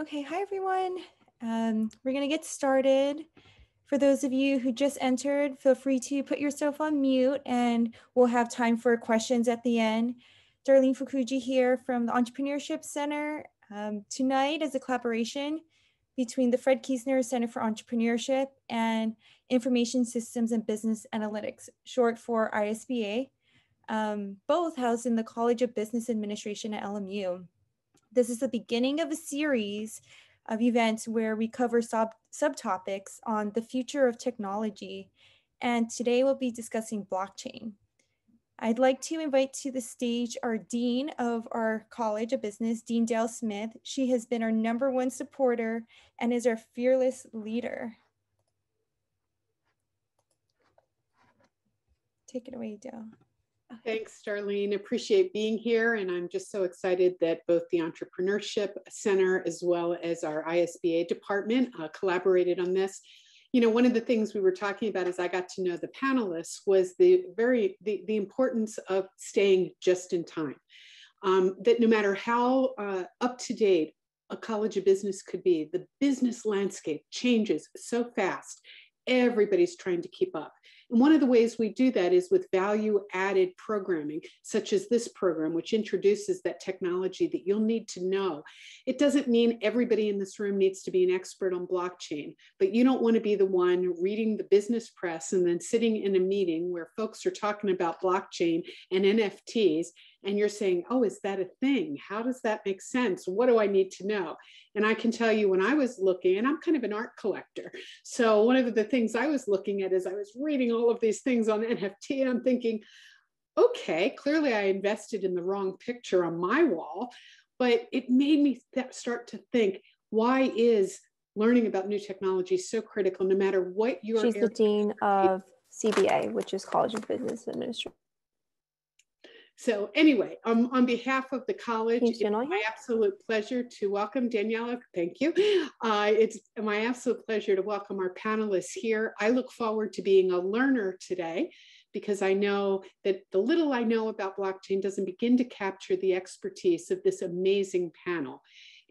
Okay, hi everyone. Um, we're going to get started. For those of you who just entered, feel free to put yourself on mute and we'll have time for questions at the end. Darlene Fukuji here from the Entrepreneurship Center. Um, tonight is a collaboration between the Fred Kiesner Center for Entrepreneurship and Information Systems and Business Analytics, short for ISBA, um, both housed in the College of Business Administration at LMU. This is the beginning of a series of events where we cover sub subtopics on the future of technology. And today we'll be discussing blockchain. I'd like to invite to the stage our Dean of our College of Business, Dean Dale Smith. She has been our number one supporter and is our fearless leader. Take it away, Dale. Thanks, Darlene. Appreciate being here. And I'm just so excited that both the Entrepreneurship Center as well as our ISBA department uh, collaborated on this. You know, one of the things we were talking about as I got to know the panelists was the very, the, the importance of staying just in time. Um, that no matter how uh, up to date a college of business could be, the business landscape changes so fast. Everybody's trying to keep up. And one of the ways we do that is with value added programming, such as this program, which introduces that technology that you'll need to know. It doesn't mean everybody in this room needs to be an expert on blockchain, but you don't want to be the one reading the business press and then sitting in a meeting where folks are talking about blockchain and NFTs and you're saying, oh, is that a thing? How does that make sense? What do I need to know? And I can tell you when I was looking, and I'm kind of an art collector. So one of the things I was looking at is I was reading all of these things on NFT and I'm thinking, okay, clearly I invested in the wrong picture on my wall, but it made me start to think, why is learning about new technology so critical no matter what your She's the dean of CBA, which is College of Business Administration. So anyway, um, on behalf of the college, it's my absolute pleasure to welcome Daniela. Thank you. Uh, it's my absolute pleasure to welcome our panelists here. I look forward to being a learner today because I know that the little I know about blockchain doesn't begin to capture the expertise of this amazing panel.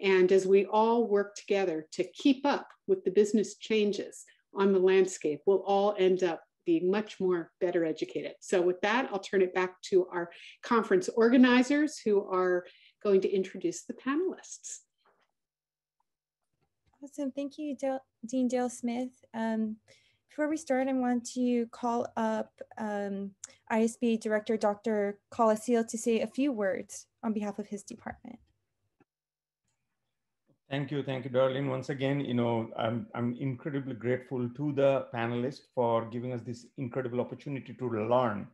And as we all work together to keep up with the business changes on the landscape, we'll all end up being much more better educated. So with that, I'll turn it back to our conference organizers who are going to introduce the panelists. Awesome, thank you, Dale, Dean Dale Smith. Um, before we start, I want to call up um, ISB Director Dr. Kala Seal to say a few words on behalf of his department. Thank you. Thank you, Darlene. Once again, you know, I'm, I'm incredibly grateful to the panelists for giving us this incredible opportunity to learn.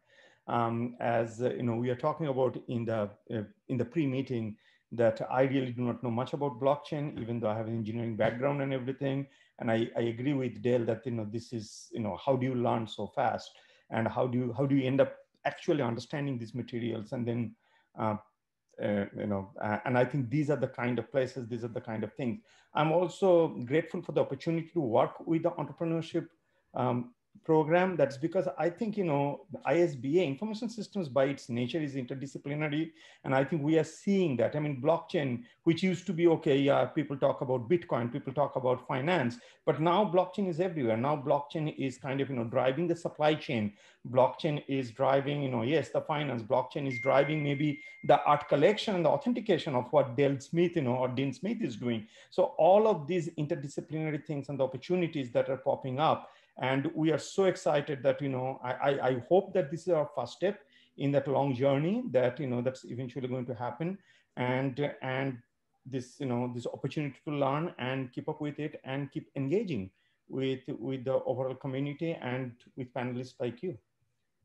Um, as uh, you know, we are talking about in the uh, in the pre-meeting that I really do not know much about blockchain, even though I have an engineering background and everything. And I, I agree with Dale that you know this is you know how do you learn so fast, and how do you how do you end up actually understanding these materials and then uh, uh, you know, uh, and I think these are the kind of places, these are the kind of things. I'm also grateful for the opportunity to work with the entrepreneurship um, program that's because i think you know the isba information systems by its nature is interdisciplinary and i think we are seeing that. I mean blockchain which used to be okay yeah people talk about bitcoin people talk about finance but now blockchain is everywhere. Now blockchain is kind of you know driving the supply chain. Blockchain is driving you know yes the finance. Blockchain is driving maybe the art collection and the authentication of what dale smith you know or dean smith is doing. So all of these interdisciplinary things and the opportunities that are popping up and we are so excited that, you know, I, I, hope that this is our first step in that long journey that, you know, that's eventually going to happen. And, and this, you know, this opportunity to learn and keep up with it and keep engaging with, with the overall community and with panelists like you.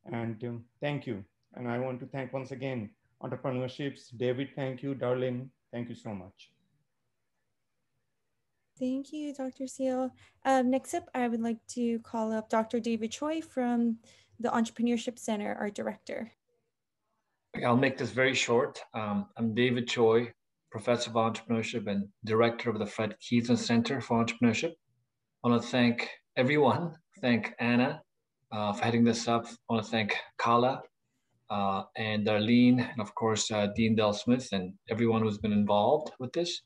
And um, thank you. And I want to thank once again, Entrepreneurships, David, thank you, Darlene, thank you so much. Thank you, Dr. Seal. Um, next up, I would like to call up Dr. David Choi from the Entrepreneurship Center, our director. I'll make this very short. Um, I'm David Choi, Professor of Entrepreneurship and Director of the Fred Kiesner Center for Entrepreneurship. I want to thank everyone. Thank Anna uh, for heading this up. I want to thank Kala uh, and Darlene, and of course, uh, Dean Dale Smith and everyone who's been involved with this.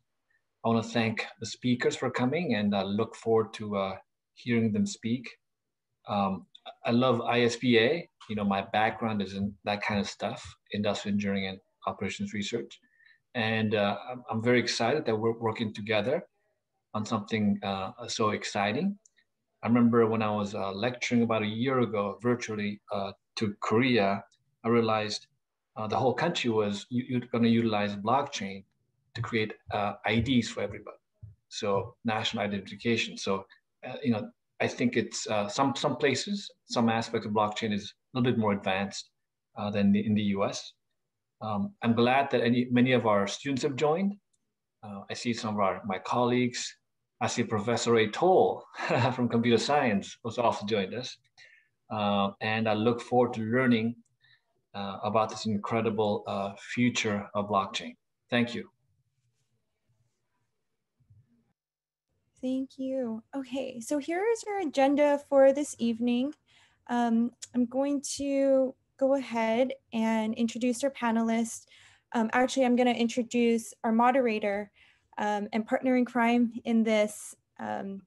I want to thank the speakers for coming and I look forward to uh, hearing them speak. Um, I love ISBA. You know, my background is in that kind of stuff, industrial engineering and operations research. And uh, I'm very excited that we're working together on something uh, so exciting. I remember when I was uh, lecturing about a year ago virtually uh, to Korea, I realized uh, the whole country was going to utilize blockchain to create uh, IDs for everybody. So national identification. So, you know, I think it's some some places, some aspects of blockchain is a little bit more advanced than the, in the US. Um, I'm glad that any, many of our students have joined. Uh, I see some of our, my colleagues. I see Professor Ray Toll from computer science was also joined us. Uh, and I look forward to learning uh, about this incredible uh, future of blockchain. Thank you. Thank you. Okay, so here is our agenda for this evening. Um, I'm going to go ahead and introduce our panelists. Um, actually, I'm going to introduce our moderator um, and partner in crime in this um,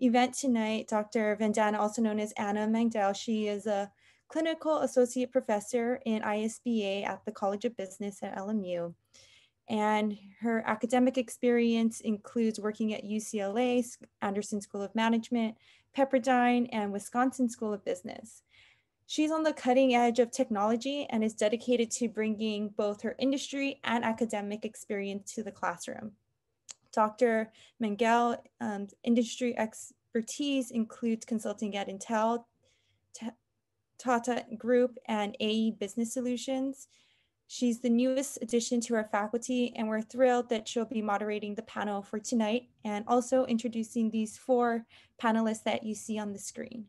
event tonight, Dr. Vandana, also known as Anna Mangdell. She is a clinical associate professor in ISBA at the College of Business at LMU. And her academic experience includes working at UCLA, Anderson School of Management, Pepperdine, and Wisconsin School of Business. She's on the cutting edge of technology and is dedicated to bringing both her industry and academic experience to the classroom. Dr. Mangel um, industry expertise includes consulting at Intel, Tata Group, and AE Business Solutions. She's the newest addition to our faculty, and we're thrilled that she'll be moderating the panel for tonight and also introducing these four panelists that you see on the screen.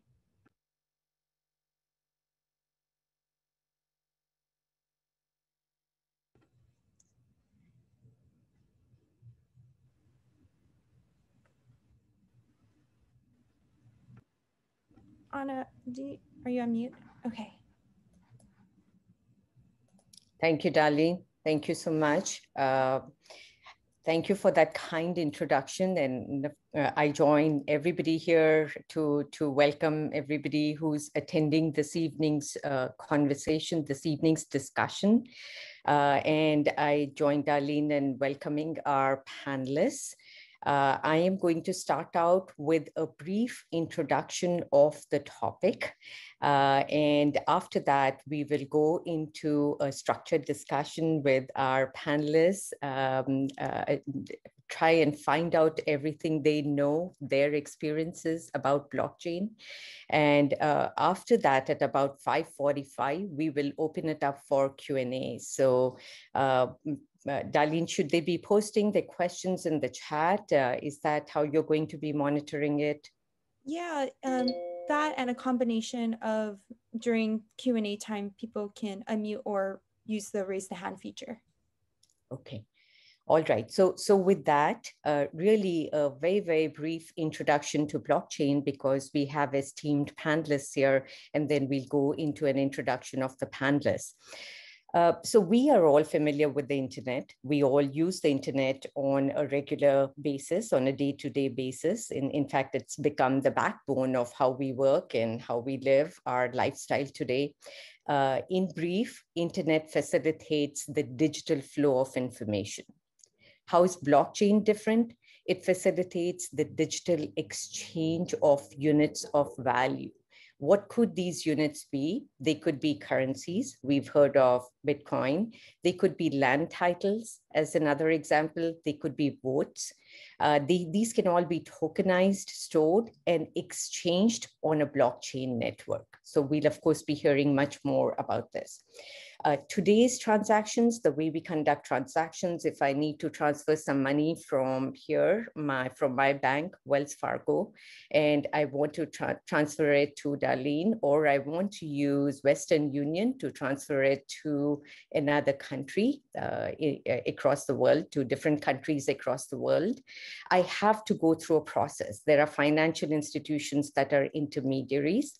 Anna, you, are you on mute? Okay. Thank you, Darlene. Thank you so much. Uh, thank you for that kind introduction. And uh, I join everybody here to, to welcome everybody who's attending this evening's uh, conversation, this evening's discussion. Uh, and I join Darlene in welcoming our panelists. Uh, I am going to start out with a brief introduction of the topic. Uh, and after that, we will go into a structured discussion with our panelists, um, uh, try and find out everything they know, their experiences about blockchain. And uh, after that, at about 5.45, we will open it up for Q&A. So uh, Darlene, should they be posting the questions in the chat? Uh, is that how you're going to be monitoring it? Yeah, um, that and a combination of during Q&A time, people can unmute or use the raise the hand feature. Okay. All right. So, so with that, uh, really a very, very brief introduction to blockchain because we have esteemed panelists here, and then we'll go into an introduction of the panelists. Uh, so we are all familiar with the internet. We all use the internet on a regular basis, on a day-to-day basis. In, in fact, it's become the backbone of how we work and how we live our lifestyle today. Uh, in brief, internet facilitates the digital flow of information. How is blockchain different? It facilitates the digital exchange of units of value. What could these units be? They could be currencies. We've heard of Bitcoin. They could be land titles, as another example. They could be votes. Uh, the, these can all be tokenized, stored, and exchanged on a blockchain network. So we'll, of course, be hearing much more about this. Uh, today's transactions, the way we conduct transactions, if I need to transfer some money from here, my from my bank, Wells Fargo, and I want to tra transfer it to Darlene, or I want to use Western Union to transfer it to another country uh, across the world, to different countries across the world, I have to go through a process. There are financial institutions that are intermediaries.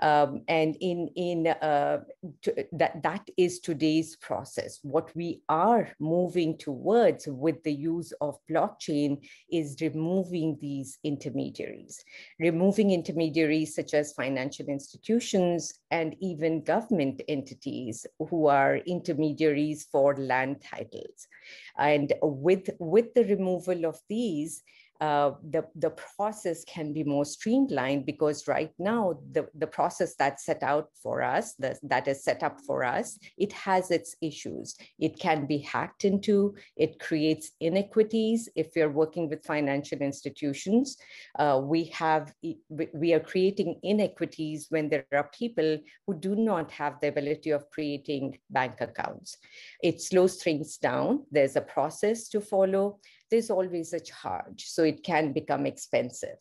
Um, and in, in uh, to, that, that is today's process. What we are moving towards with the use of blockchain is removing these intermediaries, removing intermediaries such as financial institutions and even government entities who are intermediaries for land titles. And with, with the removal of these, uh, the, the process can be more streamlined because right now the, the process that's set out for us, the, that is set up for us, it has its issues. It can be hacked into, it creates inequities. If you're working with financial institutions, uh, we have, we are creating inequities when there are people who do not have the ability of creating bank accounts. It slows things down. There's a process to follow there's always a charge. So it can become expensive.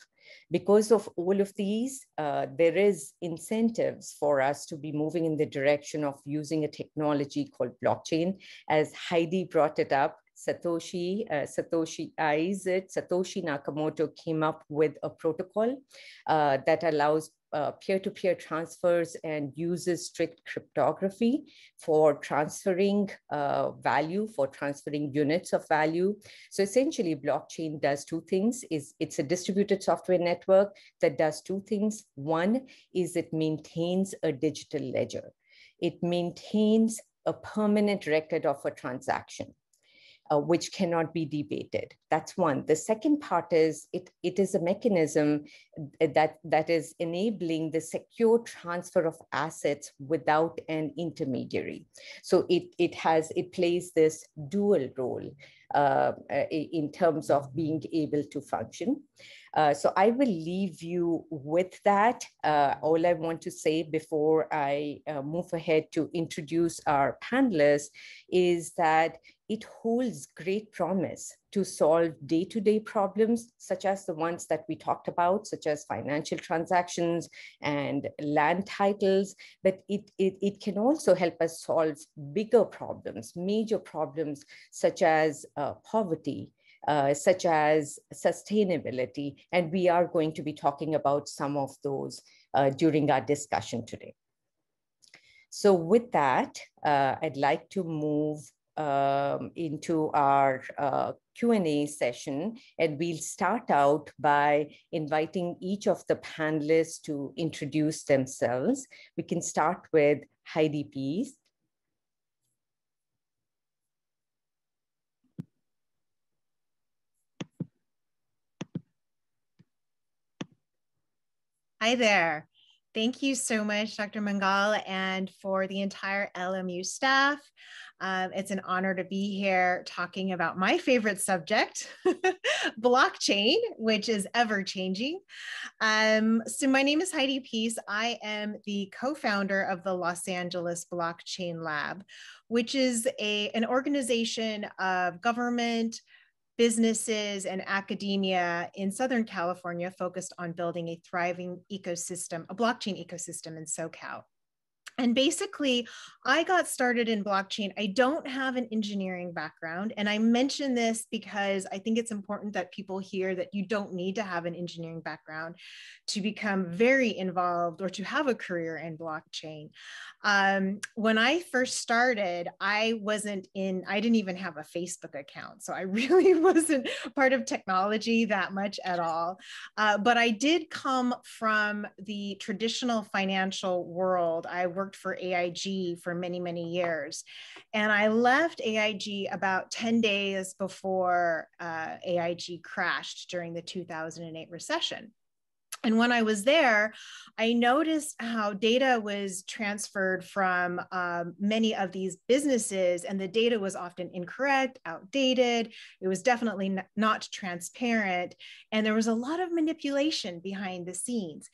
Because of all of these, uh, there is incentives for us to be moving in the direction of using a technology called blockchain. As Heidi brought it up, Satoshi, uh, Satoshi it. Satoshi Nakamoto came up with a protocol uh, that allows uh, peer-to-peer transfers and uses strict cryptography for transferring uh, value, for transferring units of value. So essentially blockchain does two things. Is It's a distributed software network that does two things. One is it maintains a digital ledger. It maintains a permanent record of a transaction uh, which cannot be debated. That's one. The second part is it, it is a mechanism that, that is enabling the secure transfer of assets without an intermediary. So it, it has, it plays this dual role uh, in terms of being able to function. Uh, so I will leave you with that. Uh, all I want to say before I uh, move ahead to introduce our panelists is that it holds great promise to solve day-to-day problems, such as the ones that we talked about, such as financial transactions and land titles, but it, it, it can also help us solve bigger problems, major problems, such as uh, poverty, uh, such as sustainability. And we are going to be talking about some of those uh, during our discussion today. So with that, uh, I'd like to move um, into our uh, Q&A session. And we'll start out by inviting each of the panelists to introduce themselves. We can start with Heidi Pease. Hi there. Thank you so much, Dr. Mangal, and for the entire LMU staff. Um, it's an honor to be here talking about my favorite subject, blockchain, which is ever changing. Um, so, my name is Heidi Pease. I am the co founder of the Los Angeles Blockchain Lab, which is a, an organization of government, businesses and academia in Southern California focused on building a thriving ecosystem, a blockchain ecosystem in SoCal. And basically, I got started in blockchain. I don't have an engineering background. And I mention this because I think it's important that people hear that you don't need to have an engineering background to become very involved or to have a career in blockchain. Um, when I first started, I wasn't in, I didn't even have a Facebook account. So I really wasn't part of technology that much at all. Uh, but I did come from the traditional financial world. I worked worked for AIG for many, many years. And I left AIG about 10 days before uh, AIG crashed during the 2008 recession. And when I was there, I noticed how data was transferred from um, many of these businesses, and the data was often incorrect, outdated. It was definitely not transparent, and there was a lot of manipulation behind the scenes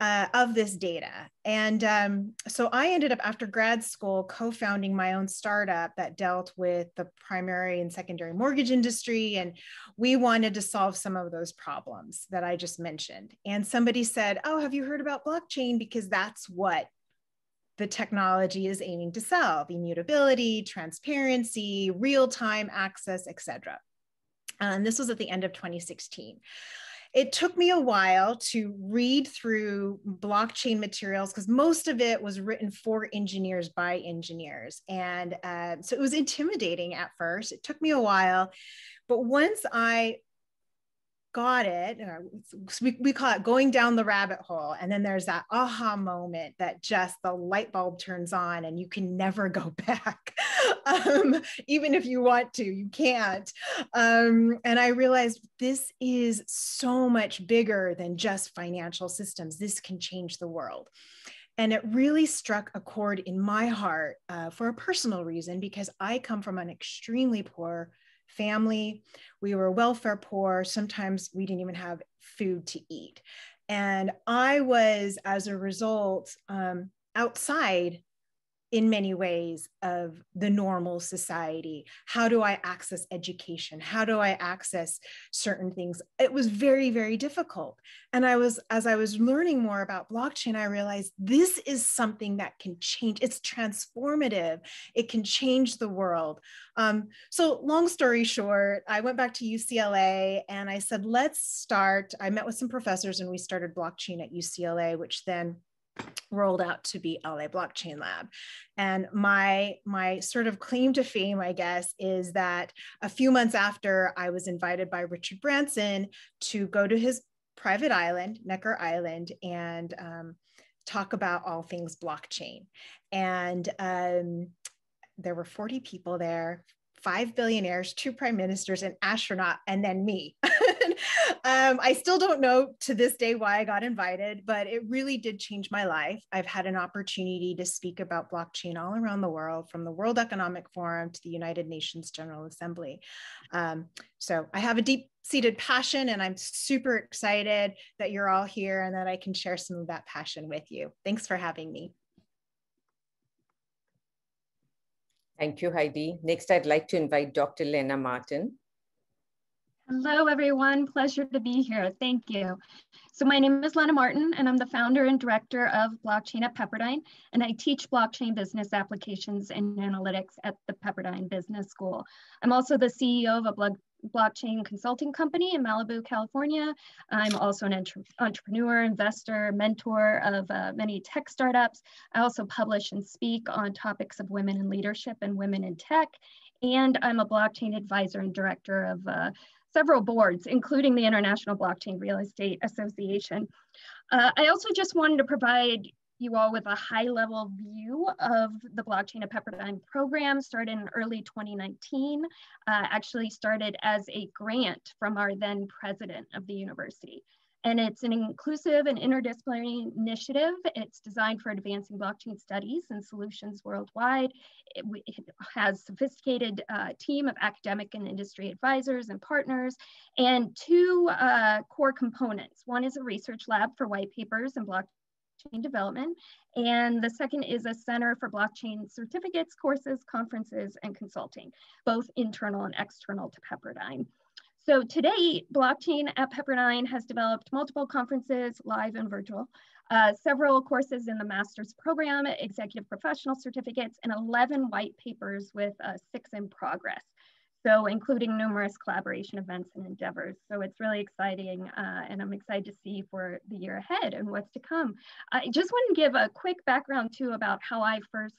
uh, of this data. And um, so I ended up after grad school co-founding my own startup that dealt with the primary and secondary mortgage industry. And we wanted to solve some of those problems that I just mentioned. And somebody said, oh, have you heard about blockchain? Because that's what the technology is aiming to solve, immutability, transparency, real-time access, etc. And this was at the end of 2016. It took me a while to read through blockchain materials because most of it was written for engineers by engineers. And uh, so it was intimidating at first. It took me a while. But once I got it. Uh, we, we call it going down the rabbit hole. And then there's that aha moment that just the light bulb turns on and you can never go back. um, even if you want to, you can't. Um, and I realized this is so much bigger than just financial systems. This can change the world. And it really struck a chord in my heart uh, for a personal reason because I come from an extremely poor family. We were welfare poor. Sometimes we didn't even have food to eat. And I was, as a result, um, outside in many ways of the normal society. How do i access education? How do i access certain things? It was very very difficult. And i was as i was learning more about blockchain i realized this is something that can change. It's transformative. It can change the world. Um, so long story short i went back to ucla and i said let's start. I met with some professors and we started blockchain at ucla which then rolled out to be LA Blockchain Lab. And my my sort of claim to fame, I guess, is that a few months after I was invited by Richard Branson to go to his private island, Necker Island, and um, talk about all things blockchain. And um, there were 40 people there, five billionaires, two prime ministers, an astronaut, and then me. um, I still don't know to this day why I got invited, but it really did change my life. I've had an opportunity to speak about blockchain all around the world, from the World Economic Forum to the United Nations General Assembly. Um, so I have a deep seated passion, and I'm super excited that you're all here and that I can share some of that passion with you. Thanks for having me. Thank you, Heidi. Next, I'd like to invite Dr. Lena Martin. Hello, everyone. Pleasure to be here. Thank you. So my name is Lena Martin, and I'm the founder and director of Blockchain at Pepperdine, and I teach blockchain business applications and analytics at the Pepperdine Business School. I'm also the CEO of a blog blockchain consulting company in Malibu, California. I'm also an entre entrepreneur, investor, mentor of uh, many tech startups. I also publish and speak on topics of women in leadership and women in tech. And I'm a blockchain advisor and director of uh, several boards, including the International Blockchain Real Estate Association. Uh, I also just wanted to provide you all with a high level view of the Blockchain at Pepperdine program started in early 2019, uh, actually started as a grant from our then president of the university. And it's an inclusive and interdisciplinary initiative. It's designed for advancing blockchain studies and solutions worldwide. It, it has sophisticated uh, team of academic and industry advisors and partners, and two uh, core components. One is a research lab for white papers and blockchain development, and the second is a Center for Blockchain Certificates, courses, conferences, and consulting, both internal and external to Pepperdine. So today, blockchain at Pepperdine has developed multiple conferences, live and virtual, uh, several courses in the master's program, executive professional certificates, and 11 white papers with uh, six in progress. So including numerous collaboration events and endeavors. So it's really exciting uh, and I'm excited to see for the year ahead and what's to come. I just want to give a quick background too about how I first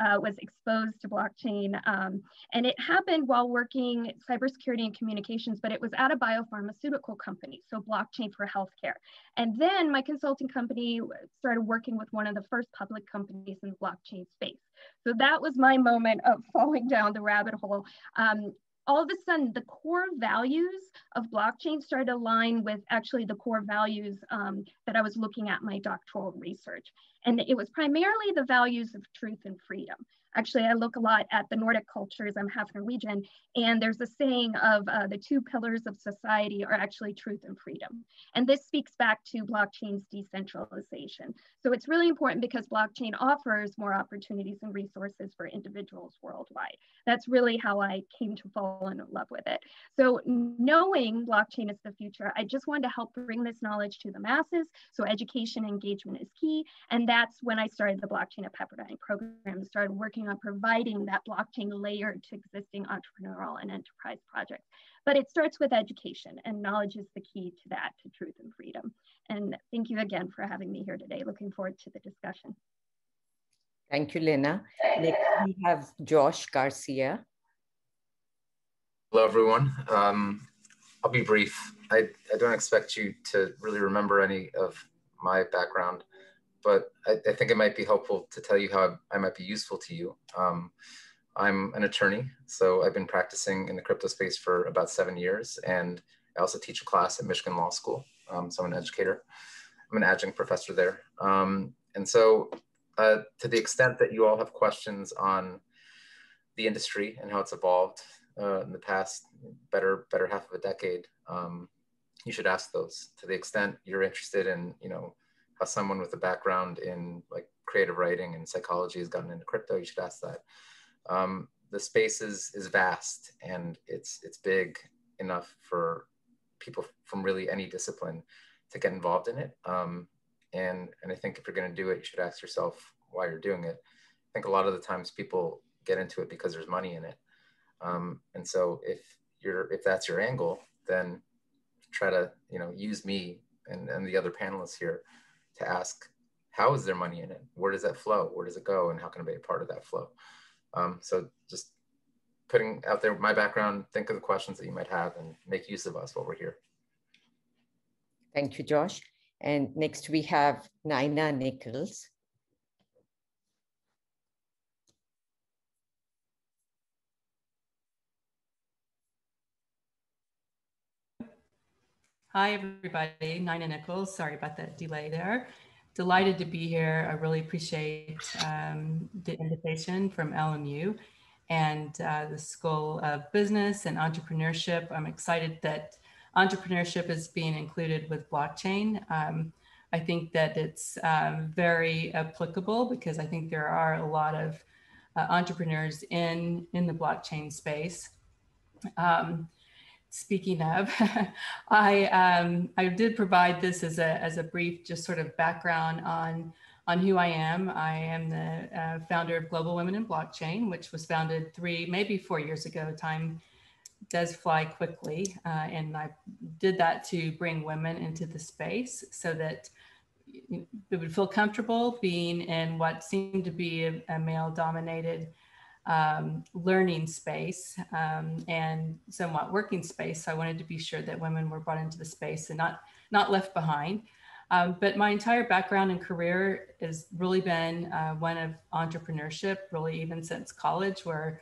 uh, was exposed to blockchain. Um, and it happened while working cybersecurity and communications, but it was at a biopharmaceutical company, so blockchain for healthcare. And then my consulting company started working with one of the first public companies in the blockchain space. So that was my moment of falling down the rabbit hole. Um, all of a sudden the core values of blockchain started to align with actually the core values um, that I was looking at my doctoral research. And it was primarily the values of truth and freedom. Actually, I look a lot at the Nordic cultures. I'm half Norwegian. And there's a saying of uh, the two pillars of society are actually truth and freedom. And this speaks back to blockchain's decentralization. So it's really important because blockchain offers more opportunities and resources for individuals worldwide. That's really how I came to fall in love with it. So knowing blockchain is the future, I just wanted to help bring this knowledge to the masses. So education engagement is key. And that's when I started the Blockchain at Pepperdine program, started working working on providing that blockchain layer to existing entrepreneurial and enterprise projects. But it starts with education and knowledge is the key to that, to truth and freedom. And thank you again for having me here today. Looking forward to the discussion. Thank you, Lena. Next we have Josh Garcia. Hello, everyone. Um, I'll be brief. I, I don't expect you to really remember any of my background, but I, I think it might be helpful to tell you how I, might be useful to you. Um, I'm an attorney, so I've been practicing in the crypto space for about seven years, and I also teach a class at Michigan Law School. Um, so I'm an educator. I'm an adjunct professor there. Um, and so uh, to the extent that you all have questions on the industry and how it's evolved uh, in the past better better half of a decade, um, you should ask those. To the extent you're interested in, you know, how someone with a background in like creative writing and psychology has gotten into crypto, you should ask that. Um, the space is is vast and it's it's big enough for people from really any discipline to get involved in it. Um, and and I think if you're going to do it, you should ask yourself why you're doing it. I think a lot of the times people get into it because there's money in it. Um, and so if you're if that's your angle, then try to you know use me and, and the other panelists here to ask how is there money in it? Where does that flow? Where does it go? And how can I be a part of that flow? Um, so just putting out there my background, think of the questions that you might have and make use of us while we're here. Thank you, Josh. And next we have Nina Nichols. Hi, everybody. Nina Nichols. Sorry about that delay there. Delighted to be here. I really appreciate um, the invitation from LMU and uh, the School of Business and Entrepreneurship. I'm excited that entrepreneurship is being included with blockchain. Um, I think that it's um, very applicable because I think there are a lot of uh, entrepreneurs in, in the blockchain space. Um, speaking of, I, um, I did provide this as a, as a brief, just sort of background on, on who I am. I am the uh, founder of Global Women in Blockchain, which was founded three, maybe four years ago. Time does fly quickly. Uh, and I did that to bring women into the space so that they would feel comfortable being in what seemed to be a, a male dominated um, learning space um, and somewhat working space. So I wanted to be sure that women were brought into the space and not, not left behind. Um, but my entire background and career has really been uh, one of entrepreneurship, really even since college, where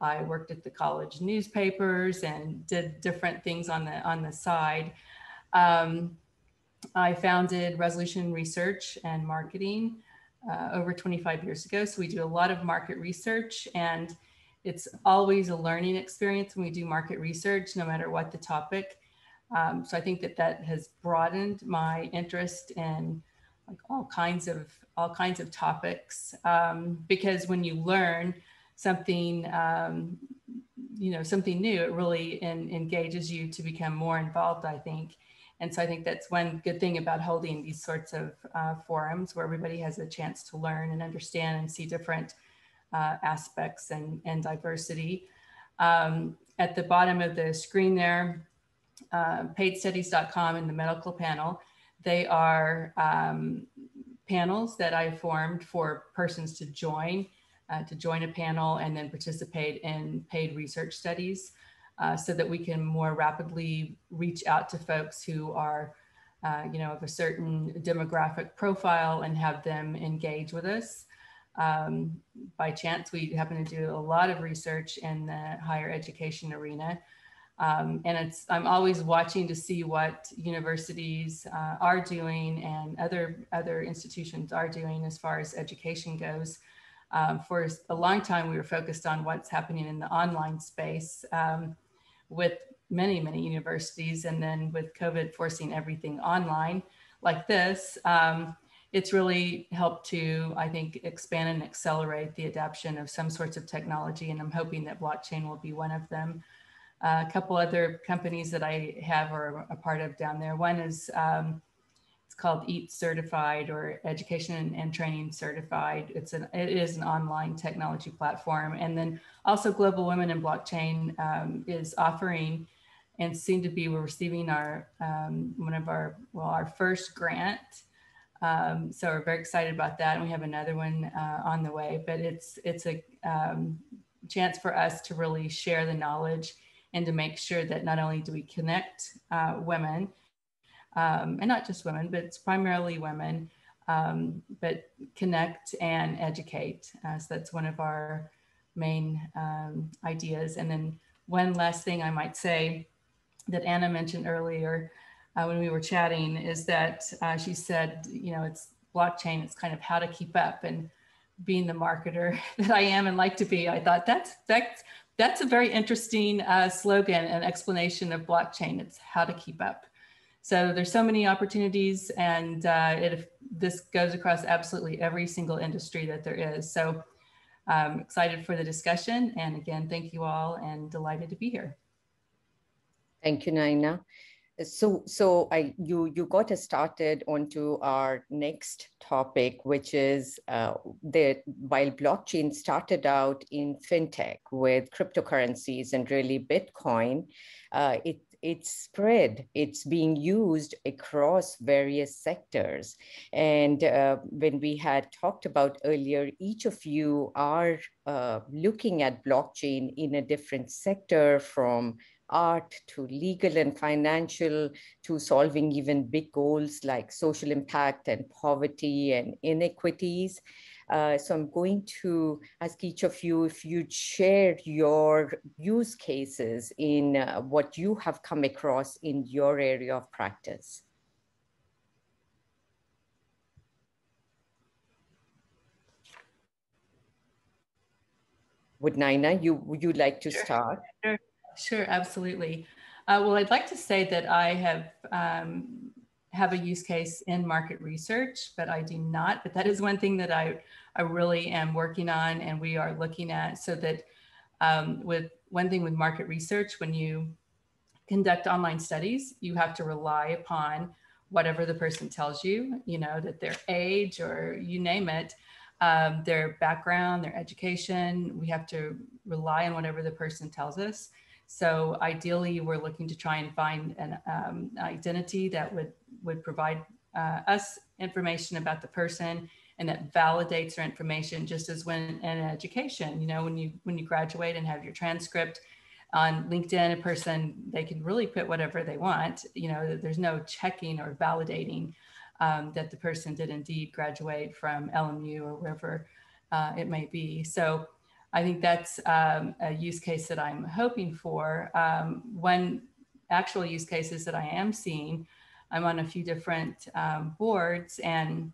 I worked at the college newspapers and did different things on the on the side. Um, I founded Resolution Research and Marketing, uh, over 25 years ago. So we do a lot of market research and it's always a learning experience when we do market research, no matter what the topic. Um, so I think that that has broadened my interest in like all kinds of all kinds of topics um, because when you learn something um, you know something new it really in, engages you to become more involved i think and so I think that's one good thing about holding these sorts of uh, forums where everybody has a chance to learn and understand and see different uh, aspects and, and diversity. Um, at the bottom of the screen there, uh, paidstudies.com in the medical panel, they are um, panels that I formed for persons to join, uh, to join a panel and then participate in paid research studies uh, so that we can more rapidly reach out to folks who are, uh, you know, of a certain demographic profile and have them engage with us. Um, by chance, we happen to do a lot of research in the higher education arena. Um, and it's, I'm always watching to see what universities uh, are doing and other, other institutions are doing as far as education goes. Um, for a long time, we were focused on what's happening in the online space. Um, with many, many universities. And then with COVID forcing everything online like this, um, it's really helped to, I think, expand and accelerate the adoption of some sorts of technology. And I'm hoping that blockchain will be one of them. Uh, a couple other companies that I have or a part of down there. One is um, it's called EAT Certified or Education and Training Certified. It's an it is an online technology platform, and then also Global Women in Blockchain um, is offering, and soon to be we're receiving our um, one of our well our first grant. Um, so we're very excited about that, and we have another one uh, on the way. But it's it's a um, chance for us to really share the knowledge and to make sure that not only do we connect uh, women um, and not just women, but it's primarily women, um, but connect and educate. Uh, so that's one of our main um, ideas. And then one last thing I might say that Anna mentioned earlier uh, when we were chatting is that uh, she said, you know, it's blockchain, it's kind of how to keep up. And being the marketer that I am and like to be, I thought that's that's that's a very interesting uh, slogan and explanation of blockchain. It's how to keep up. So there's so many opportunities and uh, it, this goes across absolutely every single industry that there is. So I'm excited for the discussion. And again, thank you all and delighted to be here. Thank you, Naina. So, so I, you, you got us started onto our next topic, which is uh, that while blockchain started out in fintech with cryptocurrencies and really Bitcoin, uh, it it's spread, it's being used across various sectors. And uh, when we had talked about earlier, each of you are uh, looking at blockchain in a different sector from art to legal and financial to solving even big goals like social impact and poverty and inequities. Uh, so I'm going to ask each of you if you'd share your use cases in uh, what you have come across in your area of practice. Would Naina, you would you like to sure. start? Sure, sure absolutely. Uh, well, I'd like to say that I have um, have a use case in market research, but I do not. But that is one thing that I, I really am working on and we are looking at so that um, with one thing with market research, when you conduct online studies, you have to rely upon whatever the person tells you, you know, that their age or you name it, um, their background, their education, we have to rely on whatever the person tells us. So ideally, we're looking to try and find an um, identity that would would provide uh, us information about the person and that validates their information. Just as when in education, you know, when you when you graduate and have your transcript on LinkedIn, a person they can really put whatever they want. You know, there's no checking or validating um, that the person did indeed graduate from LMU or wherever uh, it may be. So I think that's um, a use case that I'm hoping for. Um, one actual use cases that I am seeing, I'm on a few different um, boards, and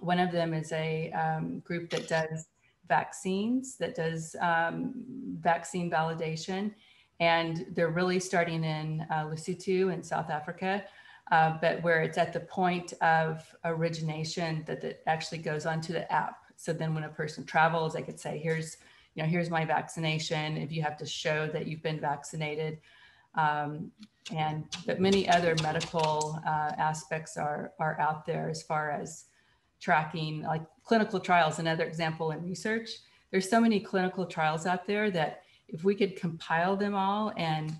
one of them is a um, group that does vaccines, that does um, vaccine validation. And they're really starting in uh, Lesotho in South Africa, uh, but where it's at the point of origination that it actually goes onto the app. So then when a person travels, they could say, here's you know, here's my vaccination. If you have to show that you've been vaccinated, um, and but many other medical uh, aspects are are out there as far as tracking, like clinical trials. Another example in research, there's so many clinical trials out there that if we could compile them all and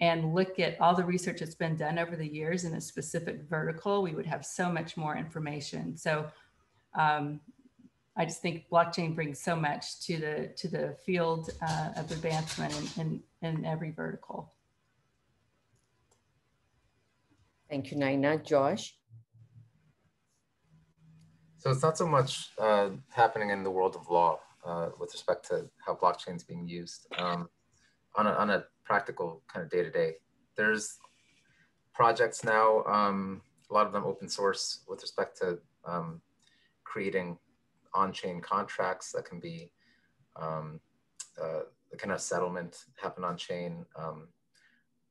and look at all the research that's been done over the years in a specific vertical, we would have so much more information. So um, I just think blockchain brings so much to the to the field uh, of advancement in, in, in every vertical. Thank you, Naina. Josh? So it's not so much uh, happening in the world of law uh, with respect to how blockchain is being used um, on, a, on a practical kind of day to day. There's projects now, um, a lot of them open source with respect to um, creating on-chain contracts that can be um, uh, the kind of settlement happen on chain. Um,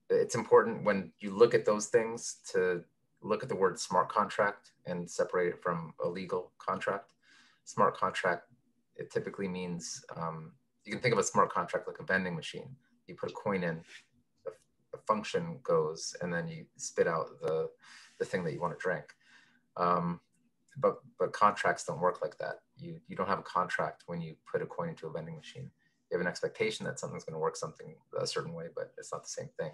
it's important when you look at those things to look at the word smart contract and separate it from a legal contract. Smart contract, it typically means, um, you can think of a smart contract like a vending machine. You put a coin in, a function goes, and then you spit out the, the thing that you want to drink. Um, but but contracts don't work like that. You you don't have a contract when you put a coin into a vending machine. You have an expectation that something's going to work something a certain way, but it's not the same thing.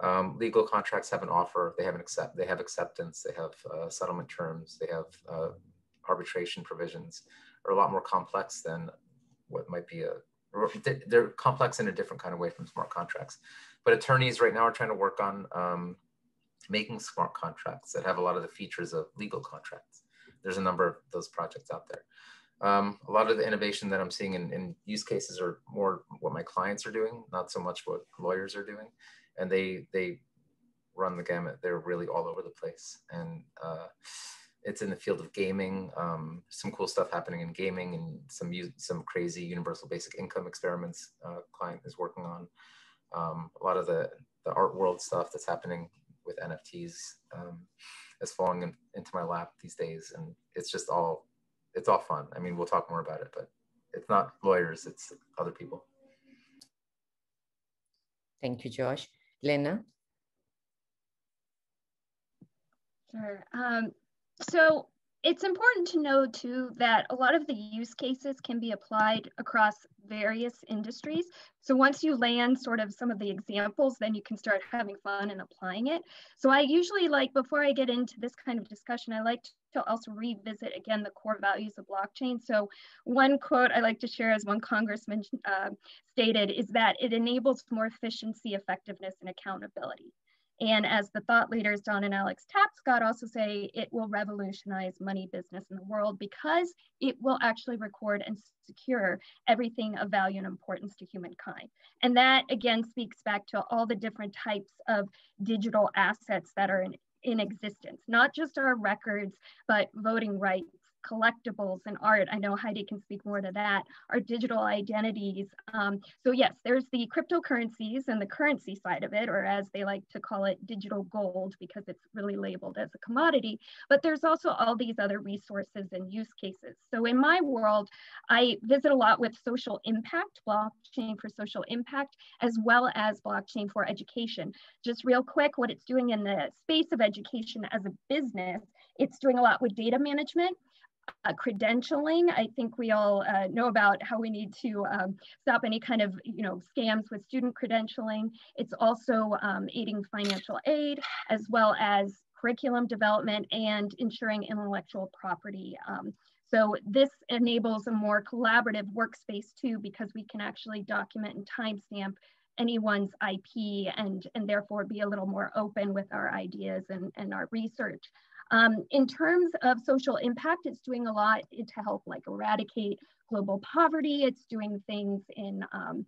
Um, legal contracts have an offer. They have an accept. They have acceptance. They have uh, settlement terms. They have uh, arbitration provisions. Are a lot more complex than what might be a. They're complex in a different kind of way from smart contracts. But attorneys right now are trying to work on um, making smart contracts that have a lot of the features of legal contracts. There's a number of those projects out there. Um, a lot of the innovation that I'm seeing in, in, use cases are more what my clients are doing, not so much what lawyers are doing. And they they run the gamut. They're really all over the place. And uh, it's in the field of gaming. Um, some cool stuff happening in gaming and some some crazy universal basic income experiments. Uh, client is working on um, a lot of the the art world stuff that's happening with NFTs um, is falling in, into my lap these days, and it's just all it's all fun. I mean, we'll talk more about it, but it's not lawyers; it's other people. Thank you, Josh. Lena. Sure. Um, so it's important to know too that a lot of the use cases can be applied across various industries. So once you land sort of some of the examples, then you can start having fun and applying it. So I usually like, before I get into this kind of discussion, I like to also revisit again the core values of blockchain. So one quote I like to share as one congressman uh, stated is that it enables more efficiency, effectiveness, and accountability. And as the thought leaders, Don and Alex Tapscott also say, it will revolutionize money business in the world because it will actually record and secure everything of value and importance to humankind. And that again speaks back to all the different types of digital assets that are in, in existence, not just our records, but voting rights, collectibles and art. I know Heidi can speak more to that, our digital identities. Um, so yes, there's the cryptocurrencies and the currency side of it, or as they like to call it, digital gold, because it's really labeled as a commodity. But there's also all these other resources and use cases. So in my world, I visit a lot with social impact, blockchain for social impact, as well as blockchain for education. Just real quick, what it's doing in the space of education as a business, it's doing a lot with data management uh, credentialing. I think we all uh, know about how we need to um, stop any kind of you know scams with student credentialing. It's also um, aiding financial aid as well as curriculum development and ensuring intellectual property. Um, so this enables a more collaborative workspace too because we can actually document and timestamp anyone's IP and, and therefore be a little more open with our ideas and, and our research. Um, in terms of social impact, it's doing a lot to help like eradicate global poverty. It's doing things in um,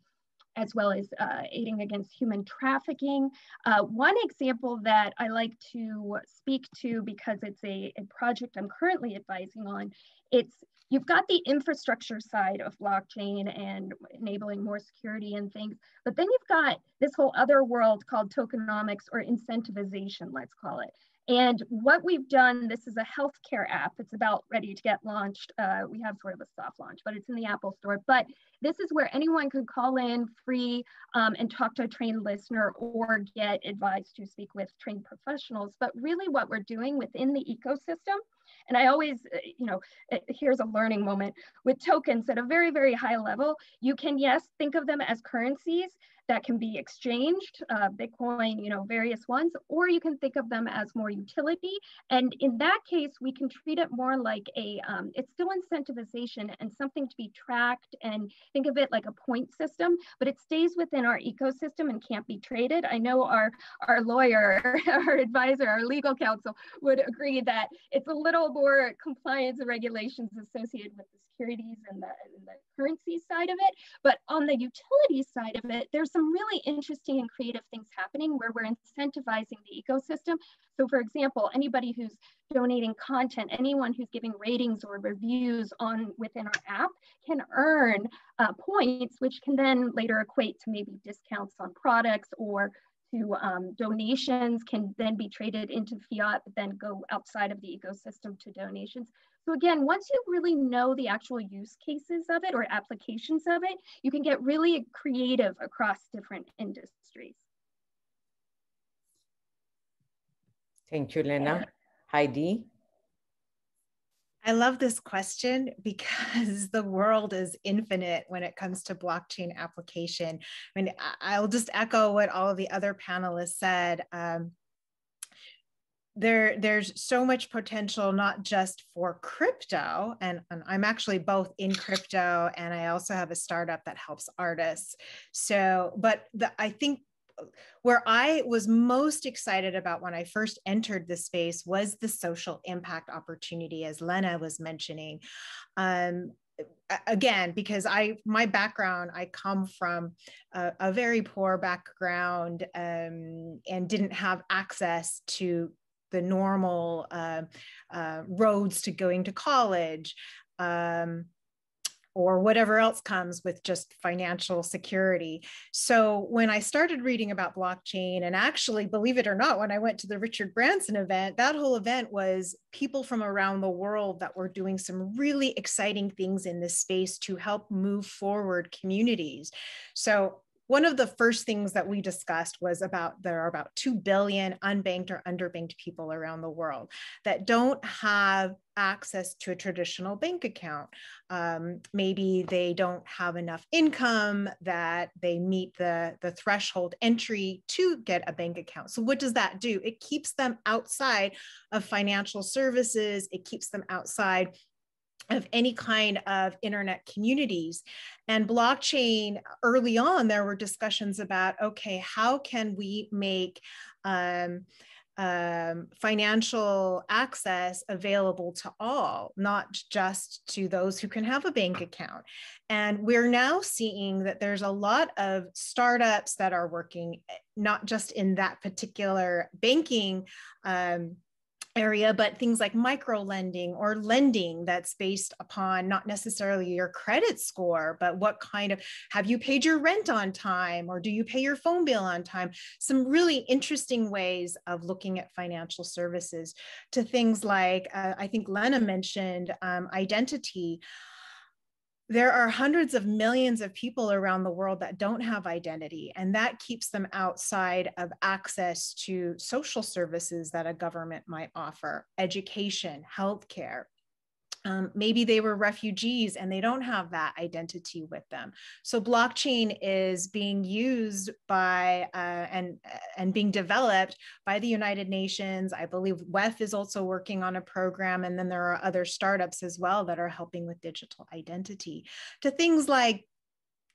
as well as uh, aiding against human trafficking. Uh, one example that I like to speak to because it's a, a project I'm currently advising on, it's you've got the infrastructure side of blockchain and enabling more security and things, but then you've got this whole other world called tokenomics or incentivization, let's call it. And what we've done, this is a healthcare app. It's about ready to get launched. Uh, we have sort of a soft launch, but it's in the Apple Store. But this is where anyone can call in free um, and talk to a trained listener or get advice to speak with trained professionals. But really, what we're doing within the ecosystem and I always, uh, you know, uh, here's a learning moment with tokens at a very, very high level. You can, yes, think of them as currencies, that can be exchanged, uh, Bitcoin, you know, various ones, or you can think of them as more utility. And in that case, we can treat it more like a, um, it's still incentivization and something to be tracked and think of it like a point system, but it stays within our ecosystem and can't be traded. I know our, our lawyer, our advisor, our legal counsel would agree that it's a little more compliance and regulations associated with the securities and the, and the currency side of it. But on the utility side of it, there's some really interesting and creative things happening where we're incentivizing the ecosystem. So for example, anybody who's donating content, anyone who's giving ratings or reviews on within our app can earn uh, points, which can then later equate to maybe discounts on products or to um, donations can then be traded into fiat, but then go outside of the ecosystem to donations. So again, once you really know the actual use cases of it or applications of it, you can get really creative across different industries. Thank you, Lena. Heidi? I love this question because the world is infinite when it comes to blockchain application. I mean, I'll just echo what all of the other panelists said. Um, there, there's so much potential, not just for crypto, and, and I'm actually both in crypto and I also have a startup that helps artists. So, but the, I think where I was most excited about when I first entered the space was the social impact opportunity, as Lena was mentioning. Um, again because i my background i come from a, a very poor background um, and didn't have access to the normal uh, uh, roads to going to college um, or whatever else comes with just financial security. So when I started reading about blockchain, and actually, believe it or not, when I went to the Richard Branson event, that whole event was people from around the world that were doing some really exciting things in this space to help move forward communities. So one of the first things that we discussed was about there are about 2 billion unbanked or underbanked people around the world that don't have access to a traditional bank account. Um, maybe they don't have enough income that they meet the, the threshold entry to get a bank account. So, what does that do? It keeps them outside of financial services, it keeps them outside of any kind of internet communities. And blockchain, early on, there were discussions about okay, how can we make um, um, financial access available to all, not just to those who can have a bank account. And we're now seeing that there's a lot of startups that are working eh, not just in that particular banking um, area, but things like micro lending or lending that's based upon not necessarily your credit score, but what kind of have you paid your rent on time or do you pay your phone bill on time? Some really interesting ways of looking at financial services to things like, uh, I think Lena mentioned um, identity there are hundreds of millions of people around the world that don't have identity, and that keeps them outside of access to social services that a government might offer, education, healthcare, um, maybe they were refugees and they don't have that identity with them. So blockchain is being used by uh, and and being developed by the United Nations. I believe WEF is also working on a program, and then there are other startups as well that are helping with digital identity. To things like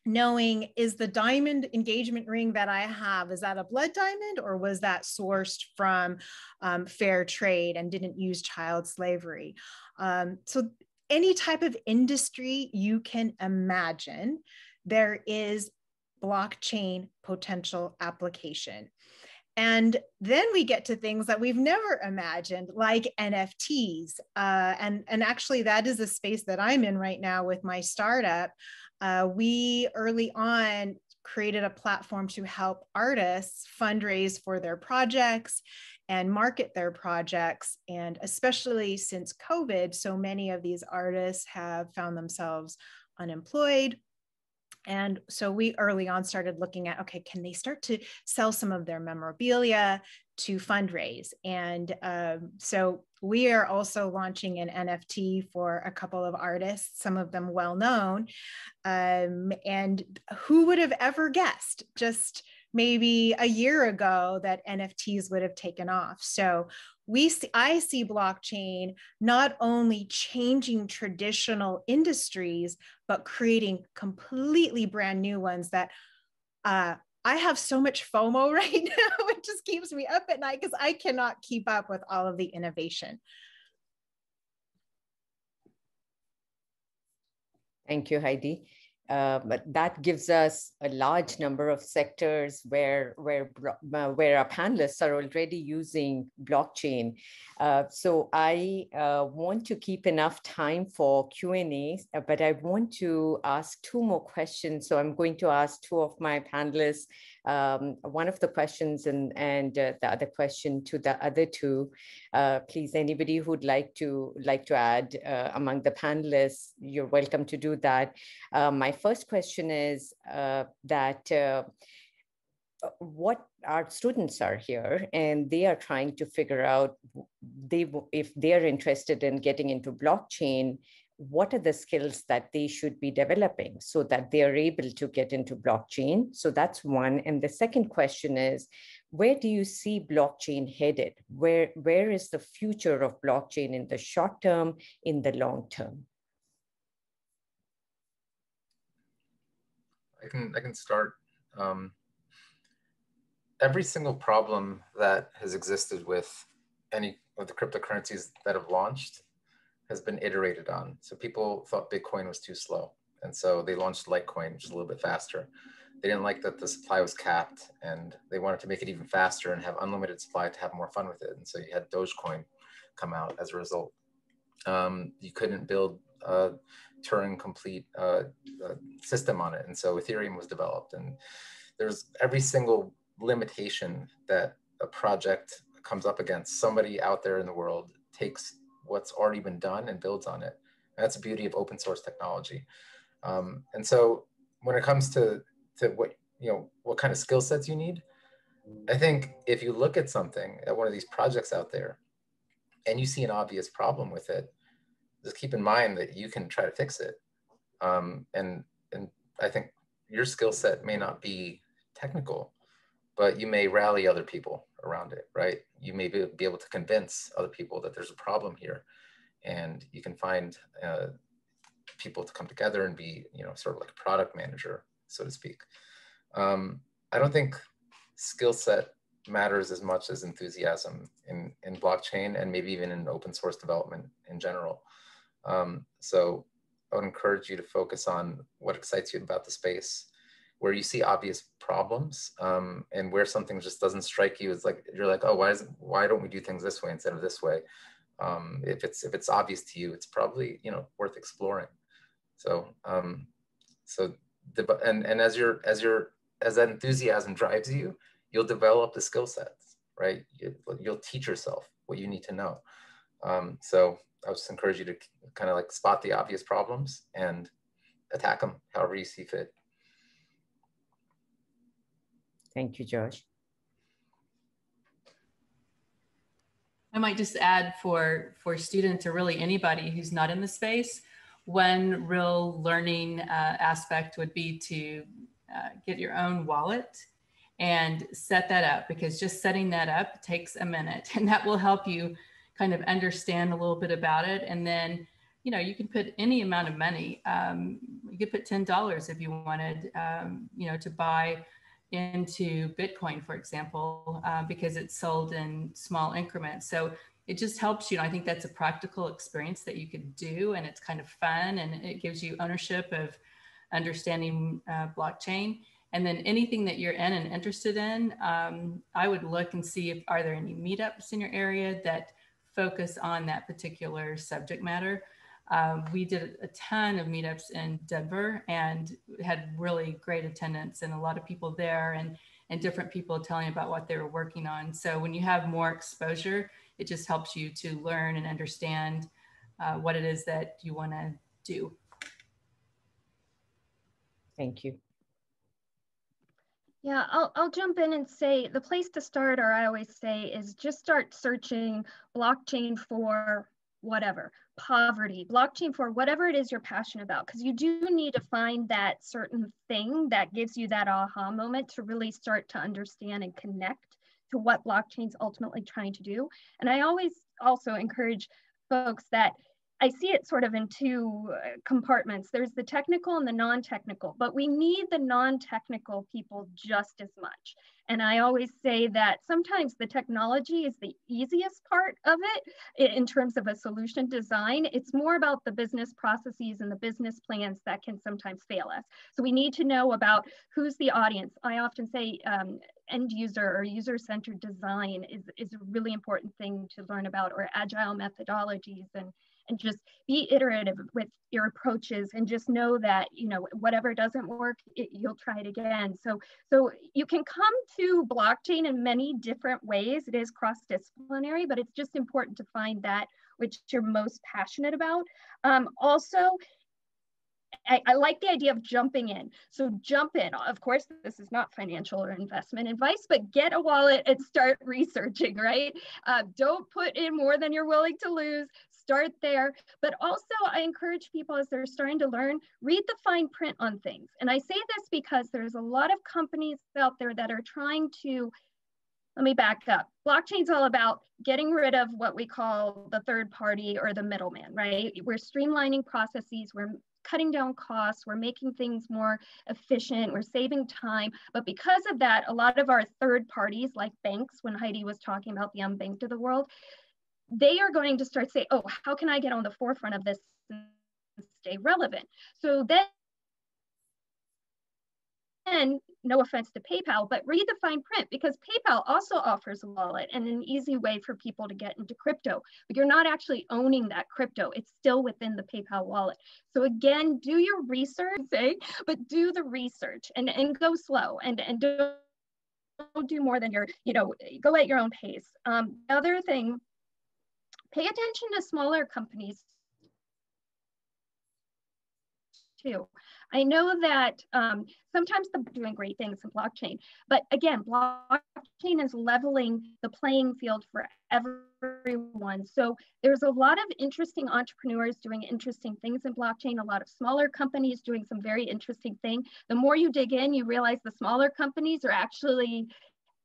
knowing is the diamond engagement ring that I have, is that a blood diamond or was that sourced from um, fair trade and didn't use child slavery? Um, so any type of industry you can imagine, there is blockchain potential application. And then we get to things that we've never imagined, like NFTs. Uh, and, and actually, that is a space that I'm in right now with my startup. Uh, we early on created a platform to help artists fundraise for their projects and market their projects. And especially since COVID, so many of these artists have found themselves unemployed and so we early on started looking at okay, can they start to sell some of their memorabilia to fundraise? And um, so we are also launching an NFT for a couple of artists, some of them well known. Um, and who would have ever guessed just maybe a year ago that NFTs would have taken off? So we see, I see blockchain not only changing traditional industries, but creating completely brand new ones that uh, I have so much FOMO right now. it just keeps me up at night because I cannot keep up with all of the innovation. Thank you, Heidi. Uh, but that gives us a large number of sectors where where uh, where our panelists are already using blockchain. Uh, so I uh, want to keep enough time for Q and A, but I want to ask two more questions. So I'm going to ask two of my panelists um, one of the questions and, and uh, the other question to the other two. Uh, please, anybody who'd like to like to add uh, among the panelists, you're welcome to do that. Uh, my first question is uh, that uh, what our students are here and they are trying to figure out they if they're interested in getting into blockchain what are the skills that they should be developing so that they are able to get into blockchain? So that's one. And the second question is where do you see blockchain headed? Where where is the future of blockchain in the short term in the long term? I can i can start. Um, every single problem that has existed with any of the cryptocurrencies that have launched has been iterated on. So people thought Bitcoin was too slow. And so they launched Litecoin, which is a little bit faster. They didn't like that the supply was capped and they wanted to make it even faster and have unlimited supply to have more fun with it. And so you had Dogecoin come out as a result. Um, you couldn't build a Turing complete uh, uh, system on it. And so Ethereum was developed. And there's every single limitation that a project comes up against, somebody out there in the world takes what's already been done and builds on it. And that's the beauty of open source technology. Um, and so when it comes to, to what, you know, what kind of skill sets you need, I think if you look at something at one of these projects out there and you see an obvious problem with it, just keep in mind that you can try to fix it. Um, and, and I think your skill set may not be technical, but you may rally other people around it, right? You may be, be able to convince other people that there's a problem here, and you can find uh, people to come together and be, you know, sort of like a product manager, so to speak. Um, I don't think skill set matters as much as enthusiasm in, in blockchain and maybe even in open source development in general. Um, so I would encourage you to focus on what excites you about the space where you see obvious problems um, and where something just doesn't strike you it's like you're like oh why is why don't we do things this way instead of this way? Um, if it's if it's obvious to you it's probably you know worth exploring. So um, so the, and and as your as your as that enthusiasm drives you you'll develop the skill sets right? You, will teach yourself what you need to know. Um, so i would just encourage you to kind of like spot the obvious problems and attack them however you see fit Thank you, Josh. I might just add for, for students or really anybody who's not in the space, one real learning uh, aspect would be to uh, get your own wallet and set that up because just setting that up takes a minute and that will help you kind of understand a little bit about it. And then, you know, you can put any amount of money. Um, you could put $10 if you wanted, um, you know, to buy into Bitcoin, for example, uh, because it's sold in small increments. So it just helps you. I think that's a practical experience that you could do, and it's kind of fun, and it gives you ownership of understanding uh, blockchain. And then anything that you're in and interested in, um, I would look and see if are there any meetups in your area that focus on that particular subject matter. Um, we did a ton of meetups in Denver and had really great attendance and a lot of people there and, and different people telling about what they were working on. So when you have more exposure, it just helps you to learn and understand uh, what it is that you want to do. Thank you. Yeah, I'll, I'll jump in and say the place to start, or I always say, is just start searching blockchain for whatever poverty blockchain for whatever it is you're passionate about because you do need to find that certain thing that gives you that aha moment to really start to understand and connect to what blockchain's ultimately trying to do and i always also encourage folks that I see it sort of in two uh, compartments. There's the technical and the non-technical, but we need the non-technical people just as much. And I always say that sometimes the technology is the easiest part of it in terms of a solution design. It's more about the business processes and the business plans that can sometimes fail us. So we need to know about who's the audience. I often say um, end user or user-centered design is, is a really important thing to learn about or agile methodologies and and just be iterative with your approaches and just know that you know whatever doesn't work it, you'll try it again so so you can come to blockchain in many different ways it is cross-disciplinary but it's just important to find that which you're most passionate about um, also I, I, like the idea of jumping in. So jump in. Of course, this is not financial or investment advice, but get a wallet and start researching, right? Uh, don't put in more than you're willing to lose. Start there. But also, I encourage people as they're starting to learn, read the fine print on things. And I say this because there's a lot of companies out there that are trying to let me back up. Blockchain's all about getting rid of what we call the third party or the middleman, right? We're streamlining processes, we're cutting down costs, we're making things more efficient, we're saving time. But because of that, a lot of our third parties, like banks, when Heidi was talking about the unbanked of the world, they are going to start say, oh, how can I get on the forefront of this and stay relevant? So then and no offense to PayPal, but read the fine print because PayPal also offers a wallet and an easy way for people to get into crypto, but you're not actually owning that crypto. It's still within the PayPal wallet. So again, do your research, say, but do the research and, and go slow and, and don't, don't do more than your, you know, go at your own pace. Um, the other thing, pay attention to smaller companies too. I know that um, sometimes they're doing great things in blockchain, but again, blockchain is leveling the playing field for everyone. So there's a lot of interesting entrepreneurs doing interesting things in blockchain, a lot of smaller companies doing some very interesting thing. The more you dig in, you realize the smaller companies are actually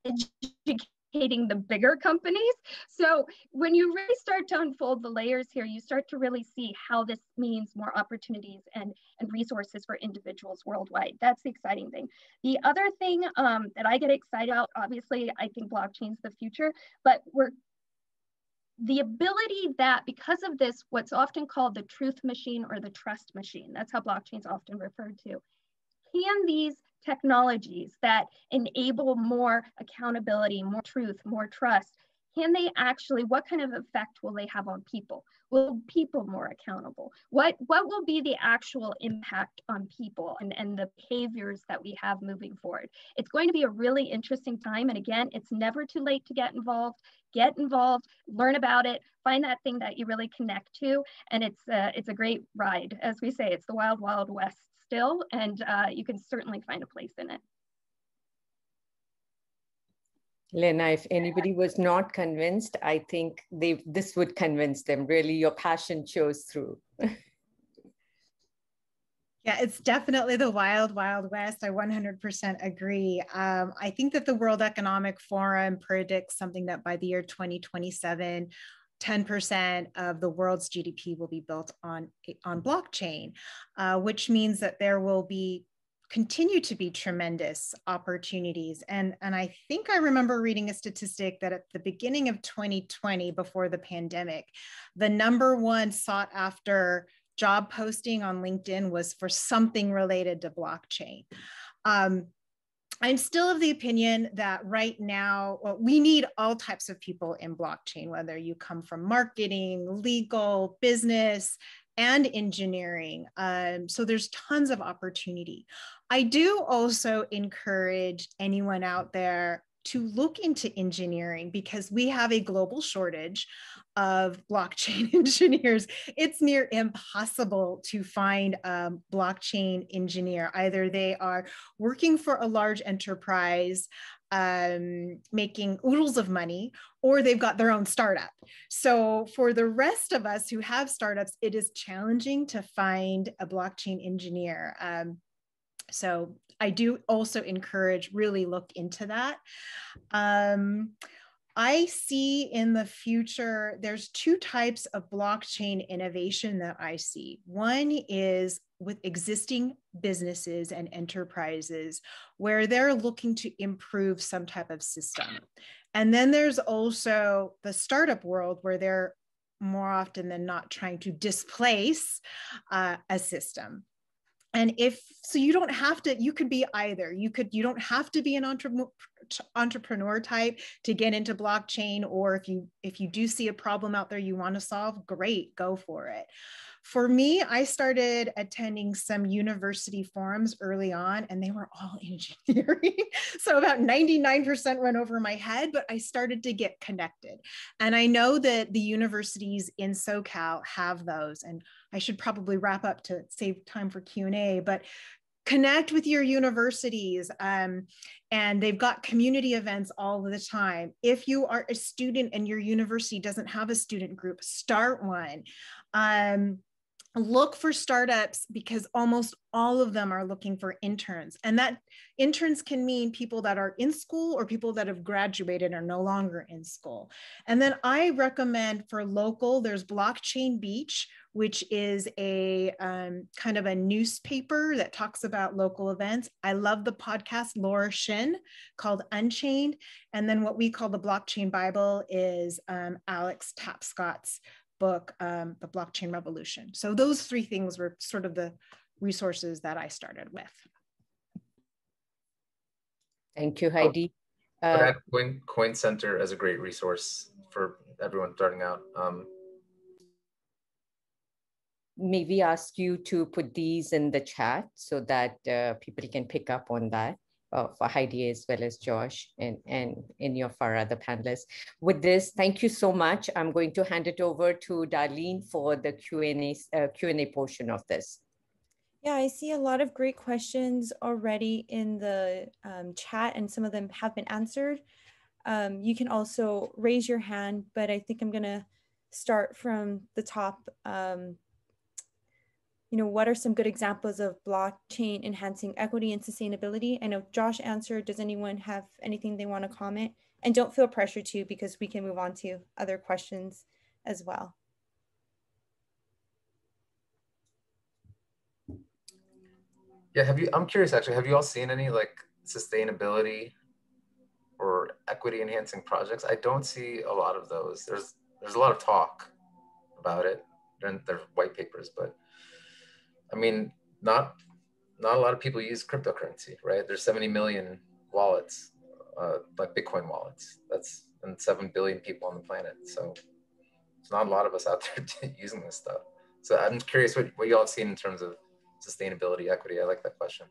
educating the bigger companies. So when you really start to unfold the layers here, you start to really see how this means more opportunities and, and resources for individuals worldwide. That's the exciting thing. The other thing um, that I get excited about, obviously, I think blockchain's the future, but we're the ability that because of this, what's often called the truth machine or the trust machine, that's how blockchain's often referred to. Can these technologies that enable more accountability, more truth, more trust, can they actually, what kind of effect will they have on people? Will people more accountable? What, what will be the actual impact on people and, and the behaviors that we have moving forward? It's going to be a really interesting time. And again, it's never too late to get involved. Get involved, learn about it, find that thing that you really connect to. And it's, uh, it's a great ride. As we say, it's the wild, wild west still, and uh, you can certainly find a place in it. Lena, if anybody was not convinced, I think they this would convince them. Really, your passion shows through. Yeah, it's definitely the wild, wild west. I 100% agree. Um, I think that the World Economic Forum predicts something that by the year 2027, 10% of the world's GDP will be built on, on blockchain, uh, which means that there will be continue to be tremendous opportunities. And, and I think I remember reading a statistic that at the beginning of 2020, before the pandemic, the number one sought after job posting on LinkedIn was for something related to blockchain. Um, I'm still of the opinion that right now well, we need all types of people in blockchain, whether you come from marketing, legal, business, and engineering. Um, so there's tons of opportunity. I do also encourage anyone out there to look into engineering because we have a global shortage of blockchain engineers. It's near impossible to find a blockchain engineer. Either they are working for a large enterprise um, making oodles of money, or they've got their own startup. So, for the rest of us who have startups, it is challenging to find a blockchain engineer. Um, so, I do also encourage really look into that. Um, I see in the future, there's two types of blockchain innovation that I see. One is with existing businesses and enterprises where they're looking to improve some type of system. And then there's also the startup world where they're more often than not trying to displace uh, a system and if so you don't have to you could be either. You could you don't have to be an entrepreneur entrepreneur type to get into blockchain or if you if you do see a problem out there you want to solve great go for it for me, I started attending some university forums early on, and they were all engineering. so about 99% went over my head, but I started to get connected. And I know that the universities in SoCal have those, and I should probably wrap up to save time for Q&A, but connect with your universities um, and they've got community events all the time. If you are a student and your university doesn't have a student group start one. Um, look for startups because almost all of them are looking for interns. And that interns can mean people that are in school or people that have graduated are no longer in school. And then i recommend for local there's blockchain beach which is a um, kind of a newspaper that talks about local events i love the podcast laura shin called unchained and then what we call the blockchain bible is um, alex tapscott's book, um, The Blockchain Revolution. So those three things were sort of the resources that I started with. Thank you, Heidi. Oh, uh, Coin, Coin Center as a great resource for everyone starting out. Um, maybe ask you to put these in the chat so that uh, people can pick up on that uh, for Heidi as well as Josh and, and any of our other panelists. With this, thank you so much. I'm going to hand it over to Darlene for the Q&A, uh, Q&A portion of this. Yeah, I see a lot of great questions already in the um, chat and some of them have been answered. Um, you can also raise your hand, but I think I'm gonna start from the top. Um, you know, what are some good examples of blockchain enhancing equity and sustainability? I know Josh answered. Does anyone have anything they want to comment? And don't feel pressure to because we can move on to other questions as well. Yeah, have you, I'm curious actually, have you all seen any like sustainability or equity enhancing projects? I don't see a lot of those. There's, there's a lot of talk about it. There's white papers, but I mean, not not a lot of people use cryptocurrency, right? There's 70 million wallets, uh, like Bitcoin wallets. That's and 7 billion people on the planet. So there's not a lot of us out there using this stuff. So I'm curious what, what you all have seen in terms of sustainability, equity. I like that question.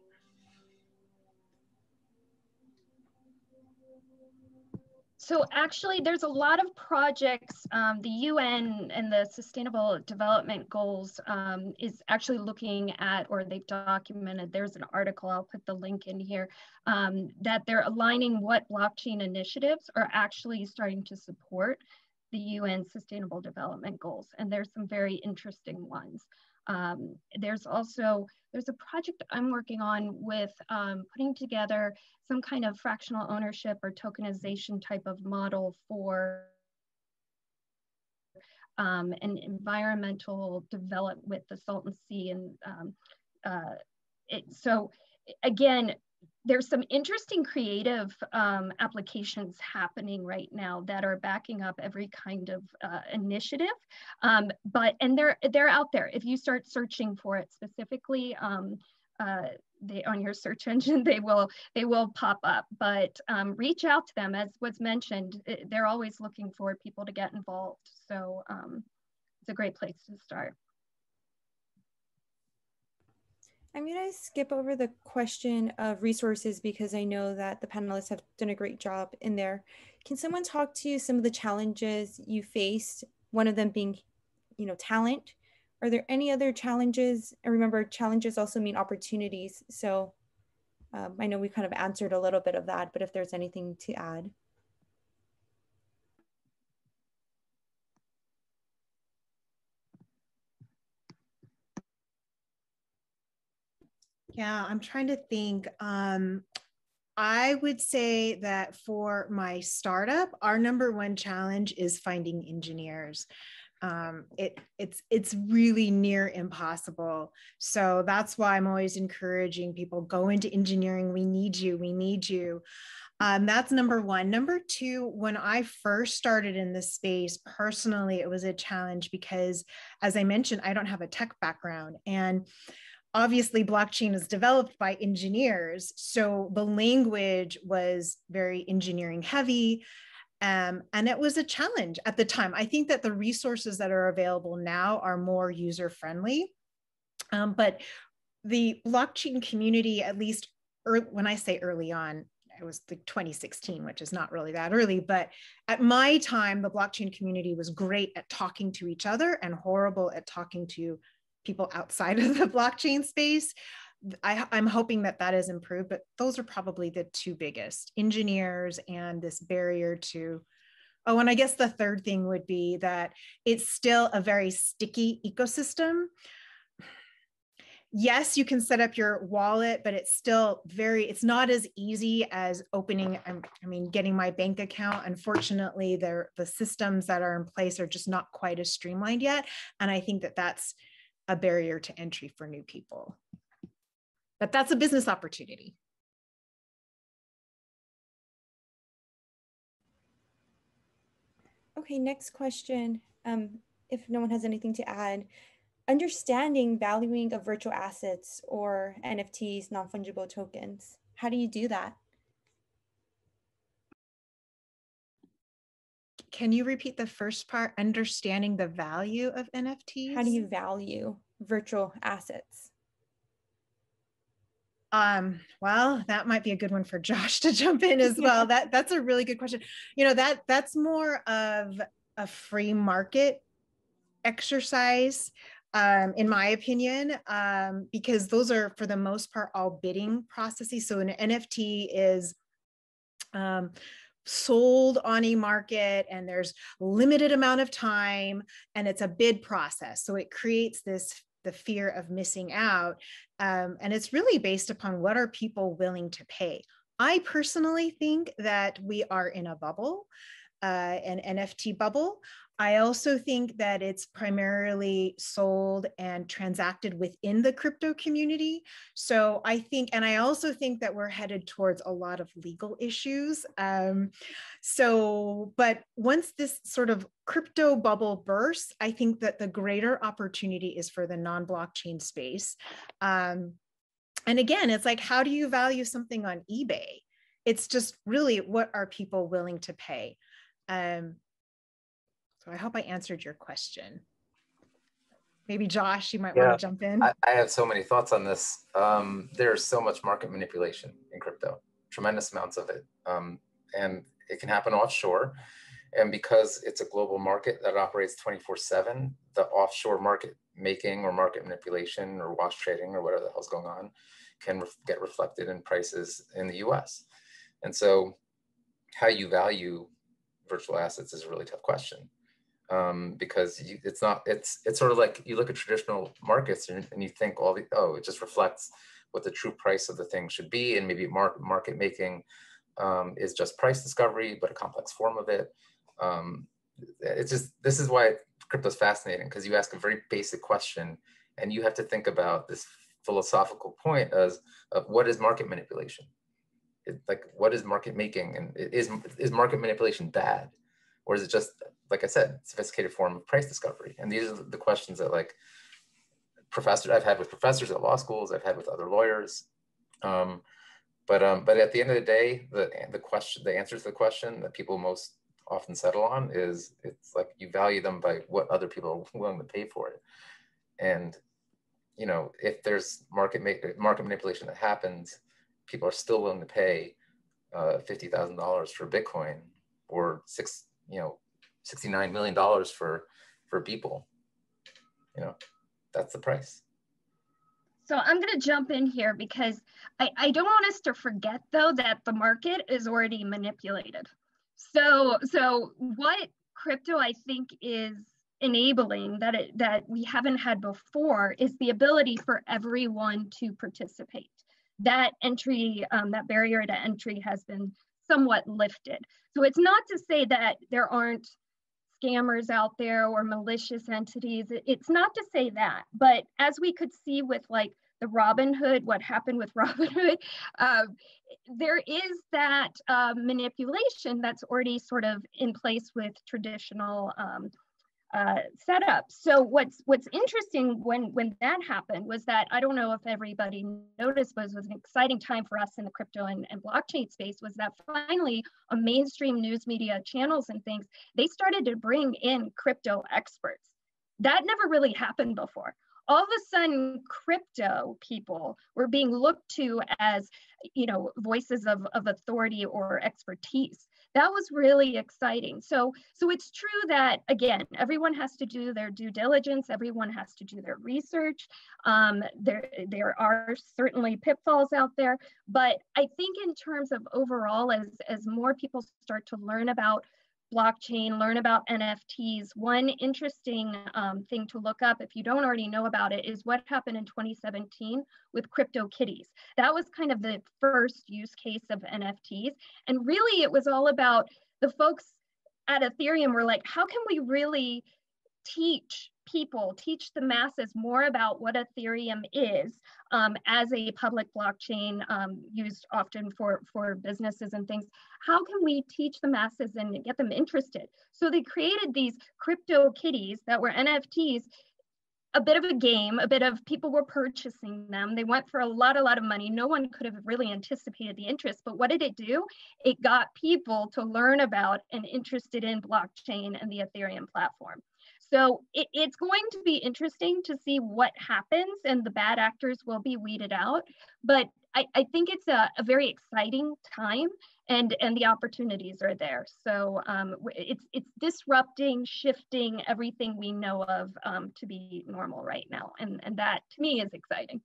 So actually, there's a lot of projects. Um, the UN and the Sustainable Development Goals um, is actually looking at, or they've documented, there's an article, I'll put the link in here, um, that they're aligning what blockchain initiatives are actually starting to support the UN Sustainable Development Goals. And there's some very interesting ones. Um, there's also, there's a project I'm working on with um, putting together some kind of fractional ownership or tokenization type of model for um, an environmental development with the Salton Sea. And um, uh, it, so again, there's some interesting creative um, applications happening right now that are backing up every kind of uh, initiative. Um, but and they're they're out there. If you start searching for it specifically, um, uh, they on your search engine, they will they will pop up. But um, reach out to them, as was mentioned. They're always looking for people to get involved. So um, it's a great place to start. I'm going to skip over the question of resources because I know that the panelists have done a great job in there. Can someone talk to you some of the challenges you faced, one of them being, you know, talent? Are there any other challenges? And remember, challenges also mean opportunities. So um, I know we kind of answered a little bit of that, but if there's anything to add. Yeah, I'm trying to think. Um, I would say that for my startup, our number one challenge is finding engineers. Um, it it's it's really near impossible. So that's why I'm always encouraging people go into engineering. We need you. We need you. Um, that's number one. Number two, when I first started in this space, personally, it was a challenge because, as I mentioned, I don't have a tech background and obviously blockchain is developed by engineers so the language was very engineering heavy um, and it was a challenge at the time. I think that the resources that are available now are more user friendly um, but the blockchain community at least er, when i say early on it was the 2016 which is not really that early but at my time the blockchain community was great at talking to each other and horrible at talking to people outside of the blockchain space. I, am hoping that that has improved, but those are probably the two biggest engineers and this barrier to. Oh, and I guess the third thing would be that it's still a very sticky ecosystem. Yes, you can set up your wallet, but it's still very, it's not as easy as opening, um, I mean, getting my bank account. Unfortunately, the systems that are in place are just not quite as streamlined yet. And I think that that's a barrier to entry for new people. But that's a business opportunity. Okay, next question. Um, if no one has anything to add, understanding valuing of virtual assets or NFTs, non-fungible tokens. How do you do that? Can you repeat the first part? Understanding the value of NFTs? How do you value virtual assets? Um, well, that might be a good one for Josh to jump in as well. That that's a really good question. You know, that that's more of a free market exercise um, in my opinion, um, because those are for the most part all bidding processes. So an NFT is um, sold on a market and there's limited amount of time and it's a bid process. So it creates this the fear of missing out um, and it's really based upon what are people willing to pay. I personally think that we are in a bubble uh, an nft bubble I also think that it's primarily sold and transacted within the crypto community. So I think, and I also think that we're headed towards a lot of legal issues. Um, so, but once this sort of crypto bubble bursts, I think that the greater opportunity is for the non blockchain space. Um, and again, it's like, how do you value something on eBay? It's just really what are people willing to pay? Um, so I hope I answered your question. Maybe Josh, you might yeah, want to jump in. I, I, have so many thoughts on this. Um, there's so much market manipulation in crypto, tremendous amounts of it. Um, and it can happen offshore. And because it's a global market that operates 24 seven, the offshore market making or market manipulation or wash trading or whatever the hell's going on can ref get reflected in prices in the US. And so how you value virtual assets is a really tough question um, because you, it's not it's it's sort of like you look at traditional markets and, and you think all the oh it just reflects what the true price of the thing should be and maybe market market making um, is just price discovery but a complex form of it. Um, it's just this is why crypto is fascinating because you ask a very basic question and you have to think about this philosophical point as of what is market manipulation? It, like what is market making and is is market manipulation bad? Or is it just like I said, sophisticated form of price discovery. And these are the questions that like professors I've had with professors at law schools, I've had with other lawyers. Um, but um, but at the end of the day, the the question, the answer to the question that people most often settle on is it's like you value them by what other people are willing to pay for it. And you know, if there's market market manipulation that happens, people are still willing to pay uh, fifty thousand dollars for Bitcoin or six, you know, 69 million dollars for for Beeple. You know that's the price. So i'm going to jump in here because I, I don't want us to forget though that the market is already manipulated. So so what crypto i think is enabling that it that we haven't had before is the ability for everyone to participate. That entry um, that barrier to entry has been somewhat lifted. So it's not to say that there aren't scammers out there or malicious entities. It's not to say that, but as we could see with like the Robinhood, what happened with Robinhood, uh, there is that uh, manipulation that's already sort of in place with traditional um, uh, setup. So what's what's interesting when when that happened was that I don't know if everybody noticed, but it was an exciting time for us in the crypto and, and blockchain space. Was that finally on mainstream news media channels and things, they started to bring in crypto experts. That never really happened before all of a sudden crypto people were being looked to as you know voices of, of authority or expertise that was really exciting. So so it's true that again everyone has to do their due diligence everyone has to do their research. Um, there there are certainly pitfalls out there but i think in terms of overall as as more people start to learn about blockchain, learn about NFTs. One interesting um, thing to look up, if you don't already know about it, is what happened in 2017 with CryptoKitties. That was kind of the first use case of NFTs. And really, it was all about the folks at Ethereum were like, how can we really teach people, teach the masses more about what Ethereum is um, as a public blockchain um, used often for, for businesses and things. How can we teach the masses and get them interested? So they created these crypto kitties that were NFTs a bit of a game, a bit of people were purchasing them. They went for a lot, a lot of money. No one could have really anticipated the interest. But what did it do? It got people to learn about and interested in blockchain and the Ethereum platform. So it, it's going to be interesting to see what happens and the bad actors will be weeded out. But I, I think it's a, a, very exciting time and, and the opportunities are there. So um, it's, it's disrupting, shifting everything we know of um, to be normal right now. And, and that to me is exciting.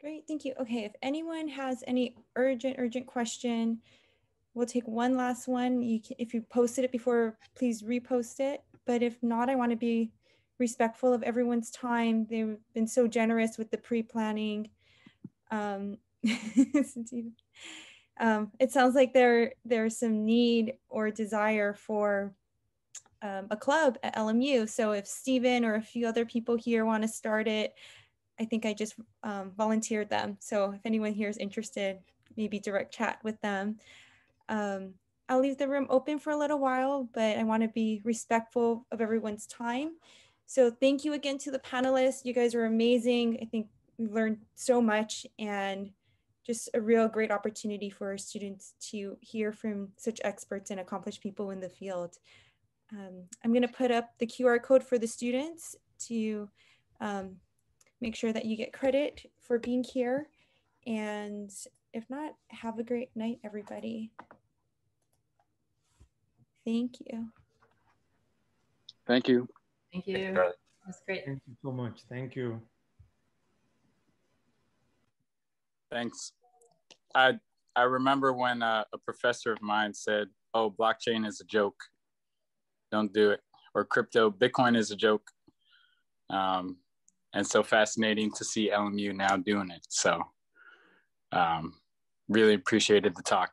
Great, thank you. Okay, if anyone has any urgent, urgent question, We'll take one last one. You can, if you posted it before, please repost it. But if not, I want to be respectful of everyone's time. They've been so generous with the pre-planning. Um, um, it sounds like there there's some need or desire for um, a club at LMU. So if Stephen or a few other people here want to start it, I think I just um, volunteered them. So if anyone here is interested, maybe direct chat with them. Um, I'll leave the room open for a little while, but I want to be respectful of everyone's time. So thank you again to the panelists. You guys are amazing. I think we learned so much and just a real great opportunity for our students to hear from such experts and accomplished people in the field. Um, I'm going to put up the QR code for the students to um, make sure that you get credit for being here. And if not, have a great night, everybody. Thank you. Thank you. Thank you. That's great. Thank you so much. Thank you. Thanks. I I remember when uh, a professor of mine said, "Oh, blockchain is a joke. Don't do it." Or crypto, Bitcoin is a joke. Um, and so fascinating to see LMU now doing it. So um, really appreciated the talk.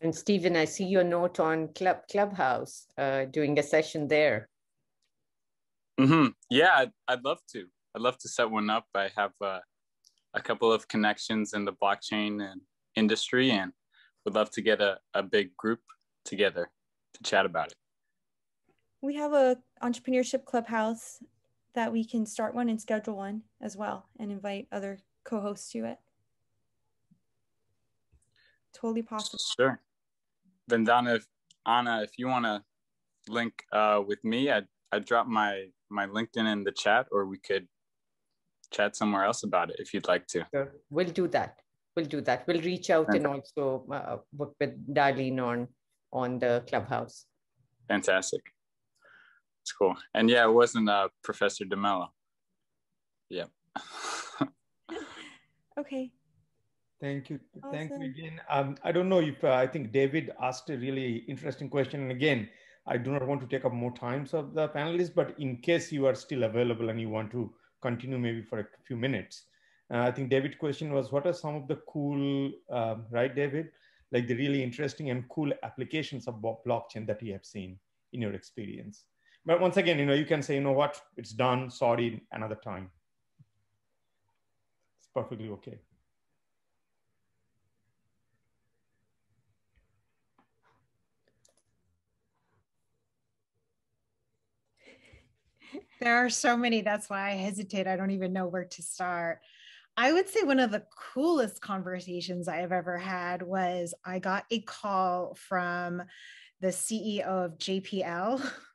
And Stephen, I see your note on Club Clubhouse, uh, doing a session there. Mm-hmm. Yeah, I'd, I'd, love to. I'd love to set one up. I have uh, a couple of connections in the blockchain and industry, and would love to get a, a big group together to chat about it. We have a entrepreneurship clubhouse that we can start one and schedule one as well, and invite other co-hosts to it. Totally possible. Sure. Vandana, if, Anna, if you want to link uh, with me, I'd, I'd drop my, my LinkedIn in the chat or we could chat somewhere else about it if you'd like to. Sure. We'll do that. We'll do that. We'll reach out and also uh, work with Darlene on, on the clubhouse. Fantastic. It's cool. And yeah, it wasn't uh, Professor DeMello. Yep. okay. Thank you. Awesome. Thank you again. Um, I don't know if uh, I think David asked a really interesting question. And again, I do not want to take up more times of the panelists, but in case you are still available and you want to continue maybe for a few minutes, uh, I think David's question was, what are some of the cool, uh, right, David? Like the really interesting and cool applications of blockchain that you have seen in your experience. But once again, you know, you can say, you know what, it's done, sorry, another time. It's perfectly okay. There are so many. That's why I hesitate. I don't even know where to start. I would say one of the coolest conversations I have ever had was I got a call from the CEO of JPL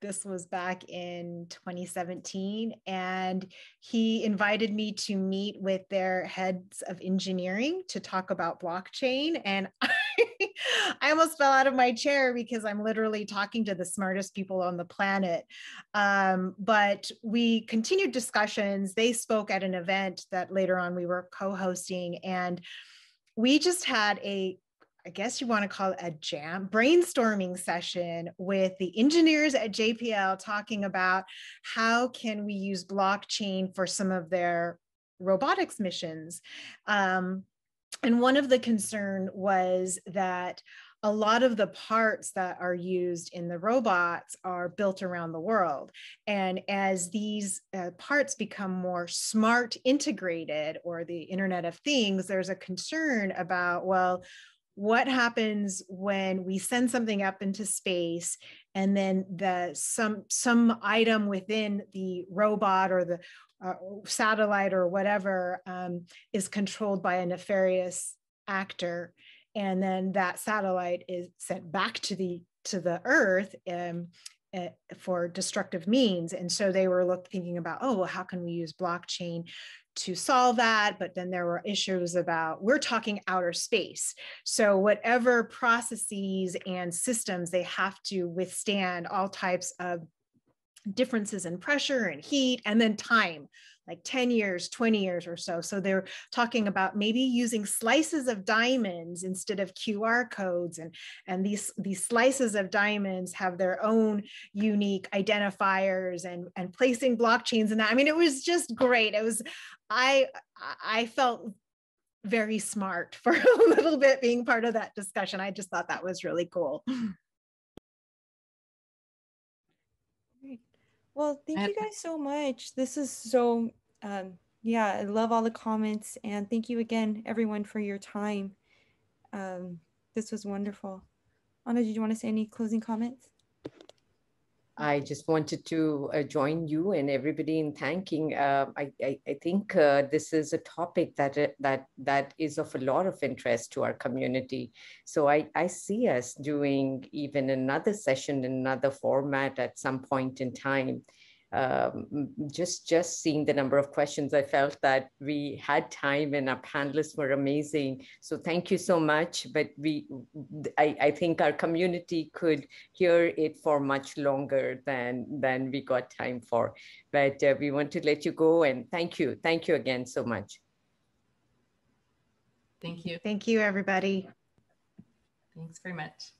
This was back in 2017. And he invited me to meet with their heads of engineering to talk about blockchain. And I, I almost fell out of my chair because I'm literally talking to the smartest people on the planet. Um, but we continued discussions. They spoke at an event that later on we were co hosting. And we just had a I guess you want to call it a jam brainstorming session with the engineers at JPL talking about how can we use blockchain for some of their robotics missions. Um, and one of the concern was that a lot of the parts that are used in the robots are built around the world. And as these uh, parts become more smart integrated or the Internet of Things, there's a concern about, well, what happens when we send something up into space and then the some some item within the robot or the uh, satellite or whatever um, is controlled by a nefarious actor and then that satellite is sent back to the to the earth um, uh, for destructive means and so they were look, thinking about oh well how can we use blockchain to solve that. But then there were issues about, we're talking outer space. So, whatever processes and systems they have to withstand all types of differences in pressure and heat and then time like 10 years 20 years or so. So they're talking about maybe using slices of diamonds instead of qr codes and and these these slices of diamonds have their own unique identifiers and and placing blockchains in that. I mean it was just great. It was i i felt very smart for a little bit being part of that discussion. I just thought that was really cool Well, thank you guys so much. This is so, um, yeah, I love all the comments. And thank you again, everyone, for your time. Um, this was wonderful. Anna, did you want to say any closing comments? I just wanted to uh, join you and everybody in thanking. Uh, I, I, I, think uh, this is a topic that uh, that that is of a lot of interest to our community. So I, I see us doing even another session in another format at some point in time um, just just seeing the number of questions, I felt that we had time and our panelists were amazing. So thank you so much. But we, I, I think our community could hear it for much longer than than we got time for. But uh, we want to let you go and thank you, thank you again so much. Thank you. Thank you, everybody. Thanks very much.